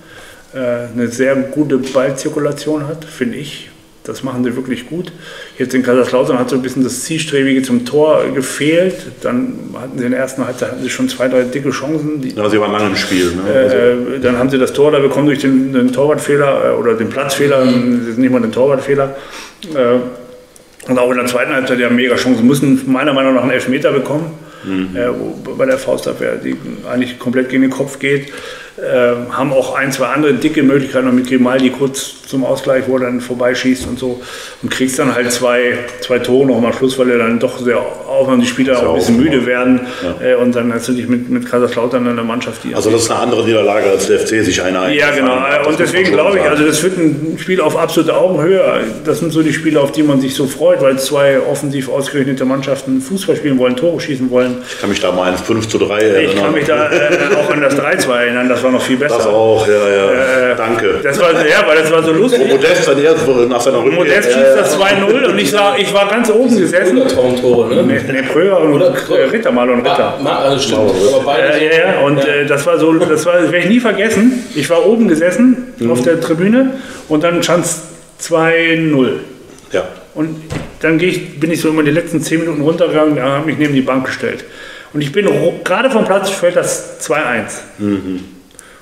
äh, eine sehr gute Ballzirkulation hat, finde ich. Das machen sie wirklich gut. Jetzt in Kaiserslautern hat so ein bisschen das Zielstrebige zum Tor gefehlt. Dann hatten sie in der ersten Halbzeit hatten sie schon zwei, drei dicke Chancen. Die, Ja, sie waren lange im Spiel. Ne? Also, äh, dann haben sie das Tor da bekommen durch den, den Torwartfehler äh, oder den Platzfehler, das ist nicht mal den Torwartfehler. Äh, und auch in der zweiten Halbzeit ja mega Chancen. Müssen meiner Meinung nach einen Elfmeter bekommen, äh, wo, bei der Faustabwehr, die eigentlich komplett gegen den Kopf geht. Äh, haben auch ein, zwei andere dicke Möglichkeiten noch mit Grimaldi kurz zum Ausgleich, wo er dann vorbeischießt und so. Und kriegst dann halt zwei, zwei Tore noch am Schluss, weil er dann doch sehr aufwand, die Spieler auch ein bisschen müde werden. Äh, und dann natürlich mit, mit Kaiserslautern eine Mannschaft, die also das ist eine andere Niederlage, als der FC sich eine ja, genau. Das Und deswegen glaube ich, also das wird ein Spiel auf absolute Augenhöhe. Das sind so die Spiele, auf die man sich so freut, weil zwei offensiv ausgerichtete Mannschaften Fußball spielen wollen, Tore schießen wollen. Ich kann mich da mal an 5 zu 3 erinnern. Ich kann mich da äh, auch an das 3-2 erinnern, das war noch viel besser. Das auch, ja, ja. Äh, Danke. Das war, ja, weil das war so lustig. Modest dann erst nach seiner Rückkehr. Modest schießt ja. das 2-0 und ich, sah, ich war ganz oben gesessen. Traumtore, ne? Nee, nee, Pröger und Oder- äh, Ritter mal und Ritter. Ma, ma, also stimmt. Aber beide Ja, ja, ja. Und äh, das war so, das war, das werde ich nie vergessen. Ich war oben gesessen auf der Tribüne und dann stand es 2-0. Ja. Und dann ich, bin ich so immer die letzten 10 Minuten runtergegangen und habe mich neben die Bank gestellt. Und ich bin gerade vom Platz fällt das 2-1.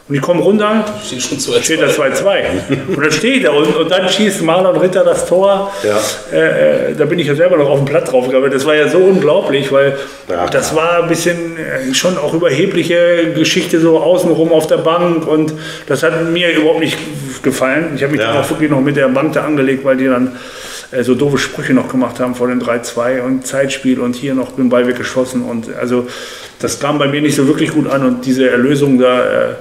Und ich komme runter, steht schon zu steht das 2-2. Und dann stehe ich da unten und dann schießt Marlon Ritter das Tor. Ja. Äh, äh, da bin ich ja selber noch auf dem Platz drauf gegangen. Das war ja so unglaublich, weil Ja, das war ein bisschen äh, schon auch überhebliche Geschichte so außenrum auf der Bank und das hat mir überhaupt nicht gefallen. Ich habe mich Ja. dann auch wirklich noch mit der Bank da angelegt, weil die dann äh, so doofe Sprüche noch gemacht haben vor den 3-2 und Zeitspiel und hier noch den Ball weggeschossen und also das kam bei mir nicht so wirklich gut an und diese Erlösung da äh,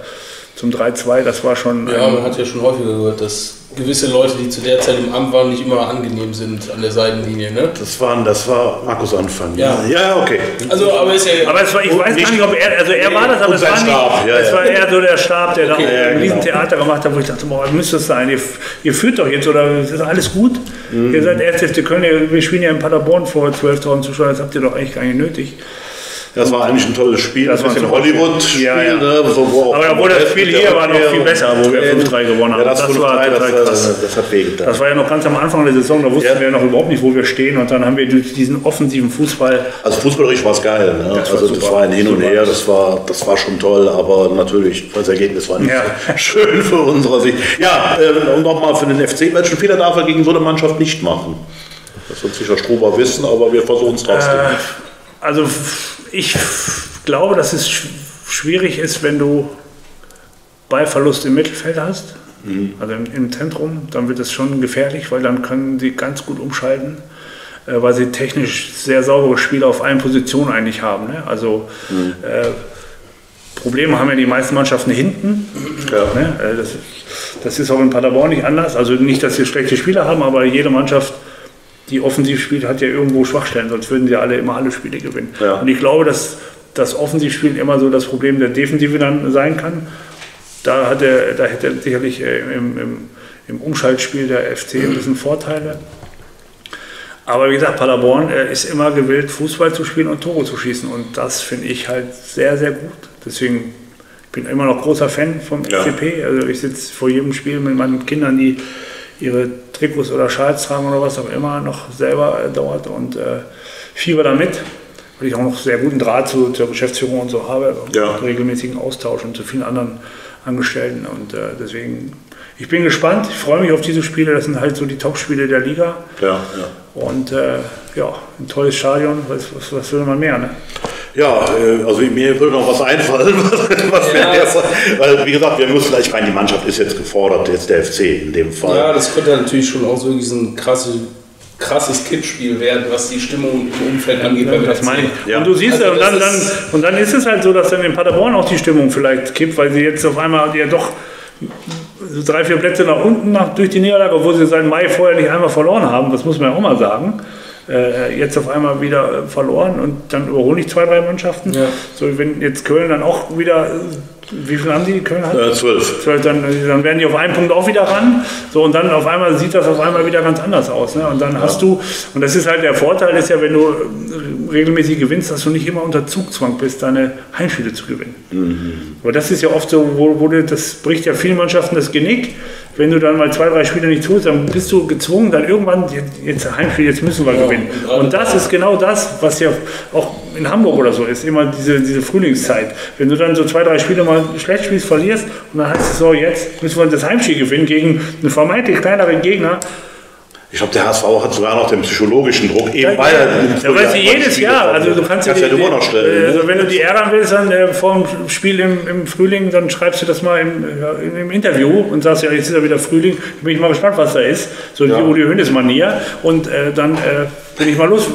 zum 3-2, das war schon Ja, man hat ja schon häufiger gehört, dass gewisse Leute, die zu der Zeit im Amt waren, nicht immer angenehm sind an der Seitenlinie. Ne? Das, waren, das war Markus Anfang. Ja. ja, ja, okay. Also, aber ist ja. Aber es war, ich weiß nicht- gar nicht, ob er, also er war das, aber es war, nicht, Stab, ja, es ja. war eher so der Stab, der Okay. da Ja, ein genau. Riesentheater gemacht hat, wo ich dachte, boah, müsste es sein, ihr, ihr führt doch jetzt oder es ist alles gut. Mhm. Ihr seid erst FC Köln, ihr- wir spielen ja in Paderborn vor 12.000 Zuschauern, das habt ihr doch eigentlich gar nicht nötig. Das war eigentlich ein tolles Spiel. Das war ein. Hollywood-Spiel. Ja, ja. Ne, so, Aber obwohl das Spiel hier war noch viel besser, wo wir 5-3 gewonnen haben. Ja, das, Das 5-3, war total das, krass. äh, das hat wehgetan. Das war ja noch ganz am Anfang der Saison, da wussten Ja. wir noch überhaupt nicht, wo wir stehen und dann haben wir durch diesen offensiven Fußball Also fußballerisch war es geil. Ne? Das war also das super. war ein Hin und. Her, das war, das war schon toll, aber natürlich, das Ergebnis war nicht so schön für unsere Sicht. Ja, äh, und nochmal für den FC, welchen Fehler darf er gegen so eine Mannschaft nicht machen? Das wird sicher Struber wissen, aber wir versuchen es trotzdem. Äh, Also ich glaube, dass es sch schwierig ist, wenn du Ballverlust im Mittelfeld hast, also im, im Zentrum, dann wird es schon gefährlich, weil dann können sie ganz gut umschalten, äh, weil sie technisch sehr saubere Spieler auf allen Positionen eigentlich haben. Ne? Also äh, Probleme haben ja die meisten Mannschaften hinten. Ja. Ne? Äh, Das, das ist auch in Paderborn nicht anders. Also nicht, dass wir schlechte Spieler haben, aber jede Mannschaft, die offensiv spielt, hat ja irgendwo Schwachstellen, sonst würden sie alle immer alle Spiele gewinnen. Ja. Und ich glaube, dass das Offensivspielen immer so das Problem der Defensive dann sein kann. Da, hat er, da hätte er sicherlich äh, im, im, im Umschaltspiel der FC ein bisschen Vorteile. Aber wie gesagt, Paderborn äh, ist immer gewillt, Fußball zu spielen und Tore zu schießen. Und das finde ich halt sehr, sehr gut. Deswegen bin ich immer noch großer Fan vom Ja. FCP. Also ich sitze vor jedem Spiel mit meinen Kindern, die ihre Trikots oder Schals tragen oder was auch immer, noch selber äh, dauert und äh, fieber damit. Weil ich auch noch sehr guten Draht zu, zur Geschäftsführung und so habe, Ja. und regelmäßigen Austausch und zu vielen anderen Angestellten. Und äh, deswegen, ich bin gespannt, ich freue mich auf diese Spiele. Das sind halt so die Top-Spiele der Liga. Ja, ja. Und äh, ja, ein tolles Stadion, was, was, was will man mehr? Ne? Ja, äh, also mir würde noch was einfallen, was Ja. erst, weil wie gesagt, wir müssen, ich meine, die Mannschaft ist jetzt gefordert, jetzt der FC in dem Fall. Ja, das könnte natürlich schon auch so diesen krasse, krasses Kippspiel werden, was die Stimmung im Umfeld angeht. Ja, das meine ich. Ja. Und du siehst Also ja, und dann, dann, ist- und dann ist es halt so, dass dann in Paderborn auch die Stimmung vielleicht kippt, weil sie jetzt auf einmal ja doch drei, vier Plätze nach unten nach, durch die Niederlage, obwohl sie seit Mai vorher nicht einmal verloren haben, das muss man ja auch mal sagen. Äh, jetzt auf einmal wieder äh, verloren und dann überhole ich zwei, drei Mannschaften. Ja. So, wenn jetzt Köln dann auch wieder, äh, wie viel haben die? Köln hat? Äh, zwölf. Zwölf, Dann, dann werden die auf einen Punkt auch wieder ran. So, und dann auf einmal sieht das auf einmal wieder ganz anders aus. Ne? Und dann hast du, und das ist halt der Vorteil, ist ja, wenn du äh, regelmäßig gewinnst, dass du nicht immer unter Zugzwang bist, deine Heimspiele zu gewinnen. Aber das ist ja oft so, wo, wo du, das bricht ja vielen Mannschaften das Genick. Wenn du dann mal zwei, drei Spiele nicht tust, dann bist du gezwungen, dann irgendwann, jetzt, jetzt Heimspiel, jetzt müssen wir gewinnen. und gerade Und das ist genau das, was ja auch in Hamburg oder so ist, immer diese, diese Frühlingszeit. Wenn du dann so zwei, drei Spiele mal schlecht spielst, verlierst und dann heißt es so, jetzt müssen wir das Heimspiel gewinnen gegen einen vermeintlich kleineren Gegner. Ich glaube, der HSV hat sogar noch den psychologischen Druck, eben weil er Ja, du, einfach jedes Jahr, also du kannst ja, ja die Uhr noch stellen. äh, also ne? wenn du die ärgern willst, dann äh, vor dem Spiel im, im Frühling, dann schreibst du das mal im, äh, im, im Interview und sagst, ja, jetzt ist ja wieder Frühling, bin ich mal gespannt, was da ist. So die Ja. Uli Hoeneß Manier und äh, dann äh, bin ich mal los,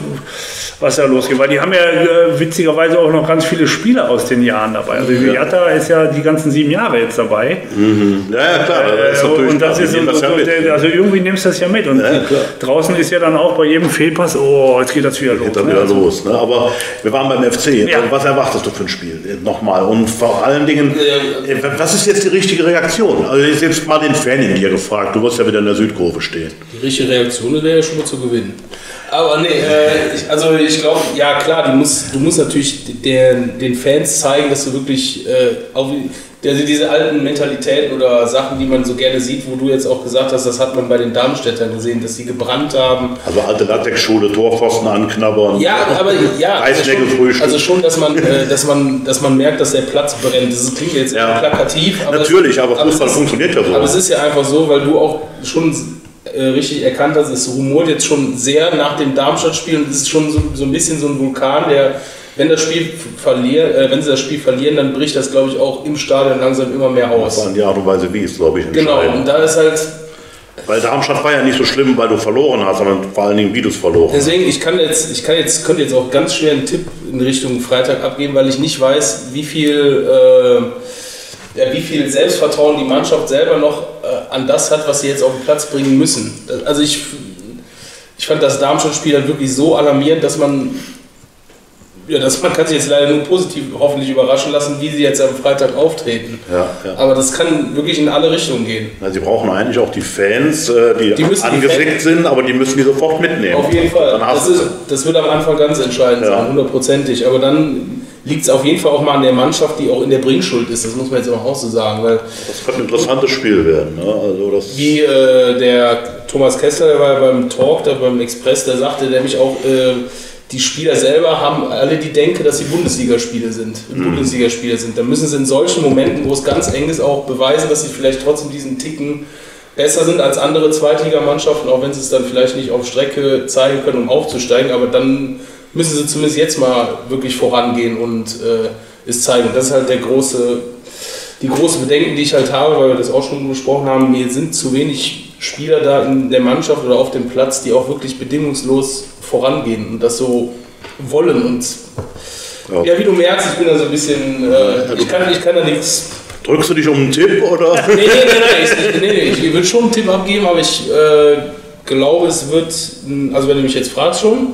was da losgeht. Weil die haben ja äh, witzigerweise auch noch ganz viele Spieler aus den Jahren dabei. Also die Jatta ist ja die ganzen sieben Jahre jetzt dabei. ja, ja, klar. das ist Äh, und das ist nehmen so, ja also irgendwie nimmst du das ja mit. Und Ja, draußen ist ja dann auch bei jedem Fehlpass, oh, jetzt geht das wieder los. Geht dann ne? wieder los. Ne? Aber wir waren beim FC. Ja. Was erwartest du für ein Spiel? Nochmal. Und vor allen Dingen, äh, was ist jetzt die richtige Reaktion? Also ist jetzt mal den Fan in dir gefragt. Du wirst ja wieder in der Südkurve stehen. Die richtige Reaktion wäre ja schon mal zu gewinnen. Aber nee, äh, ich, also ich glaube, ja klar, du musst, du musst natürlich den, den Fans zeigen, dass du wirklich äh, auch, also diese alten Mentalitäten oder Sachen, die man so gerne sieht, wo du jetzt auch gesagt hast, das hat man bei den Darmstädtern gesehen, dass sie gebrannt haben. Also alte Latex-Schule, Torpfosten anknabbern. Ja, aber ja, also Eisnägel schon, frühstück. also schon, dass man, äh, dass man, dass man merkt, dass der Platz brennt. Das klingt jetzt Ja. plakativ, aber Natürlich, aber Fußball ist- funktioniert ja so. Aber es ist ja einfach so, weil du auch schon äh, richtig erkannt hast, es rumort jetzt schon sehr nach dem Darmstadt-Spiel und es ist schon so, so ein bisschen so ein Vulkan, der, wenn das Spiel äh, wenn sie das Spiel verlieren, dann bricht das, glaube ich, auch im Stadion langsam immer mehr Das aus. war die Art und Weise, wie es, glaube ich, Genau, und da ist halt, Weil Darmstadt war ja nicht so schlimm, weil du verloren hast, sondern vor allen Dingen, wie du es verloren hast. deswegen, ich kann jetzt, ich kann jetzt, könnte jetzt auch ganz schwer einen Tipp in Richtung Freitag abgeben, weil ich nicht weiß, wie viel, äh, wie viel Selbstvertrauen die Mannschaft selber noch äh, an das hat, was sie jetzt auf den Platz bringen müssen. Also ich, ich fand das Darmstadt-Spiel halt wirklich so alarmierend, dass man, ja, dass man kann sich jetzt leider nur positiv hoffentlich überraschen lassen, wie sie jetzt am Freitag auftreten. Ja, ja. Aber das kann wirklich in alle Richtungen gehen. Na, sie brauchen eigentlich auch die Fans, äh, die, Die angesickt sind, aber die müssen die sofort mitnehmen. Auf jeden Fall. Dann Das, ist, das wird am Anfang ganz entscheidend Ja. sein, hundertprozentig. Aber dann liegt es auf jeden Fall auch mal an der Mannschaft, die auch in der Bringschuld ist. Das muss man jetzt auch so sagen. Weil das könnte ein interessantes Spiel werden. Ne? Also das, wie äh, der Thomas Kessler der war beim Talk, da beim Express, der sagte nämlich auch, äh, die Spieler selber haben alle die Denke, dass sie Bundesligaspiele sind, Bundesligaspieler sind. Da müssen sie in solchen Momenten, wo es ganz eng ist, auch beweisen, dass sie vielleicht trotzdem diesen Ticken besser sind als andere Zweitligamannschaften, auch wenn sie es dann vielleicht nicht auf Strecke zeigen können, um aufzusteigen, aber dann müssen sie zumindest jetzt mal wirklich vorangehen und äh, es zeigen. Und das ist halt der große, die große Bedenken, die ich halt habe, weil wir das auch schon besprochen haben, mir sind zu wenig Spieler da in der Mannschaft oder auf dem Platz, die auch wirklich bedingungslos vorangehen und das so wollen. Und Ja. ja, wie du merkst, ich bin da so ein bisschen, äh, ich, kann, ich kann da nichts drückst du dich um einen Tipp oder? Nee, nee, nee, nee, ich, nee, ich würde schon einen Tipp abgeben, aber ich äh, glaube, es wird, also wenn du mich jetzt fragst schon,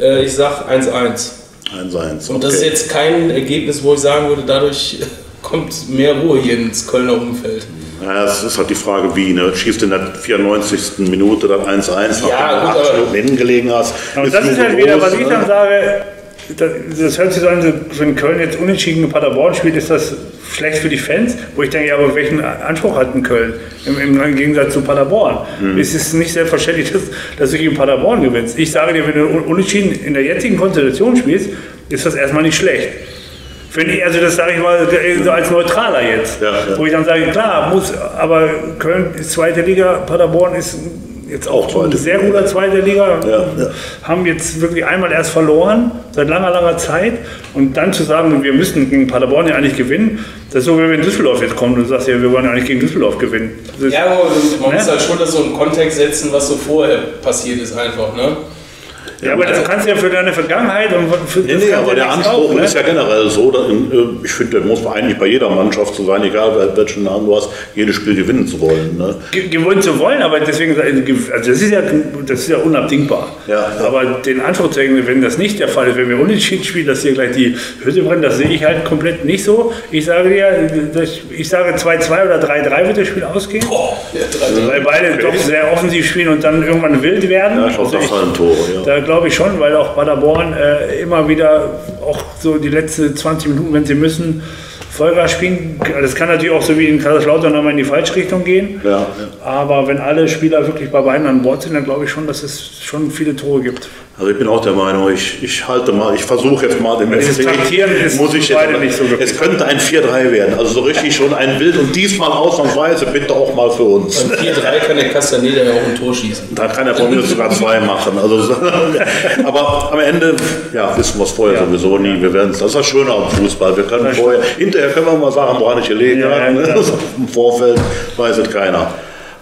äh, ich sag 1-1. 1-1. Und das ist jetzt kein Ergebnis, wo ich sagen würde, dadurch kommt mehr Ruhe hier ins Kölner Umfeld. Naja, es ist halt die Frage, wie. Ne? Schießt in der 94. Minute dann 1-1, nachdem Ja, du gut, acht Minuten gelegen hast. Und das du ist halt wieder, was ich ne? dann sage, das, das hört sich so an, so, wenn Köln jetzt unentschieden mit Paderborn spielt, ist das schlecht für die Fans. Wo ich denke, ja, aber welchen Anspruch hat ein Köln im, im Gegensatz zu Paderborn? Mhm. Es ist nicht selbstverständlich, dass, dass du gegen Paderborn gewinnst. Ich sage dir, wenn du un- unentschieden in der jetzigen Konstellation spielst, ist das erstmal nicht schlecht. Ich, also das sage ich mal so als Neutraler jetzt. Ja, ja. Wo ich dann sage, klar, muss, aber Köln ist zweite Liga, Paderborn ist jetzt auch zweite sehr guter zweite Liga, ja, ja. haben jetzt wirklich einmal erst verloren, seit langer, langer Zeit. Und dann zu sagen, wir müssen gegen Paderborn ja eigentlich gewinnen, das ist so, wie wenn Düsseldorf jetzt kommt und du sagst, ja, wir wollen ja eigentlich gegen Düsseldorf gewinnen. ja, aber man ne? muss halt schon das so im Kontext setzen, was so vorher passiert ist einfach. Ne? Ja, aber das kannst du ja für deine Vergangenheit und für nee, nee, aber der Anspruch auch, ne? ist ja generell so, dass, äh, ich finde, der muss eigentlich bei jeder Mannschaft so sein, egal welchen Namen du hast, jedes Spiel gewinnen zu wollen. Ne? Gewinnen zu wollen, aber deswegen, also das ist ja, das ist ja unabdingbar. Ja, ja. Aber den Anspruch zu sagen, wenn das nicht der Fall ist, wenn wir unentschieden spielen, dass hier gleich die Hütte brennt, das sehe ich halt komplett nicht so. Ich sage dir, ich sage 2-2 oder 3-3 wird das Spiel ausgehen. Boah, ja, weil beide doch sehr offensiv spielen und dann irgendwann wild werden. Ja, also ich, Tore, ja glaube ich schon, weil auch Paderborn äh, immer wieder, auch so die letzten 20 Minuten, wenn sie müssen, Vollgas spielen. Das kann natürlich auch so wie in Kaiserslautern nochmal in die falsche Richtung gehen. Ja, ja. Aber wenn alle Spieler wirklich bei beiden an Bord sind, dann glaube ich schon, dass es schon viele Tore gibt. Also ich bin auch der Meinung, ich, ich halte mal, ich versuche jetzt mal den FC. Ist muss ich jetzt, nicht so Es könnte ein 4-3 werden, also so richtig schon ein Wild und diesmal ausnahmsweise bitte auch mal für uns. Beim 4-3 kann der Castaneda ja auch ein Tor schießen. Da kann er von mir sogar zwei machen. Also, aber am Ende ja, wissen wir es vorher ja. sowieso nie. Wir werden Das ist das Schöne am Fußball. Wir können vorher, hinterher können wir mal sagen, woran ich gelegen ja, habe. Ja, Im Vorfeld weiß es keiner.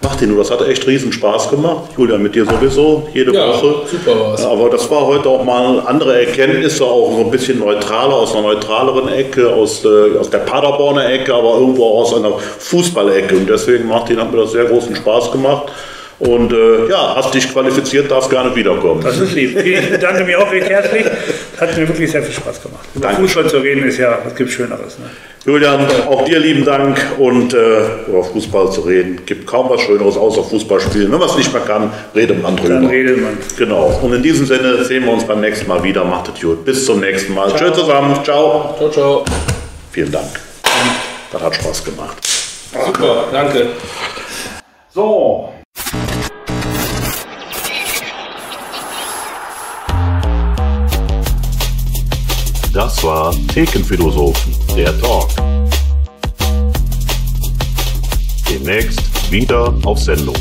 Macht den nur, das hat echt riesen Spaß gemacht. Julian, mit dir sowieso, jede ja, Woche. Super war's. Aber das war heute auch mal andere Erkenntnisse, auch so ein bisschen neutraler, aus einer neutraleren Ecke, aus, äh, aus der Paderborner Ecke, aber irgendwo auch aus einer Fußballecke. Und deswegen, Martin, hat mir das sehr großen Spaß gemacht. Und äh, ja, hast dich qualifiziert, darfst gerne wiederkommen. Das ist lieb. Ich bedanke mich auch recht herzlich. Hat mir wirklich sehr viel Spaß gemacht. Über Danke. Fußball zu reden ist ja, es gibt Schöneres. Ne? Julian, auch dir lieben Dank. Und äh, über Fußball zu reden, gibt kaum was Schöneres außer Fußball spielen. Wenn man es nicht mehr kann, redet man drüber. Dann redet man. Genau. Und in diesem Sinne sehen wir uns beim nächsten Mal wieder. Macht es gut. Bis zum nächsten Mal. Ciao. Tschüss zusammen. Ciao. Ciao, ciao. Vielen Dank. Das hat Spaß gemacht. Super, danke. So. Das war Thekenphilosophen, der Talk. Demnächst wieder auf Sendung.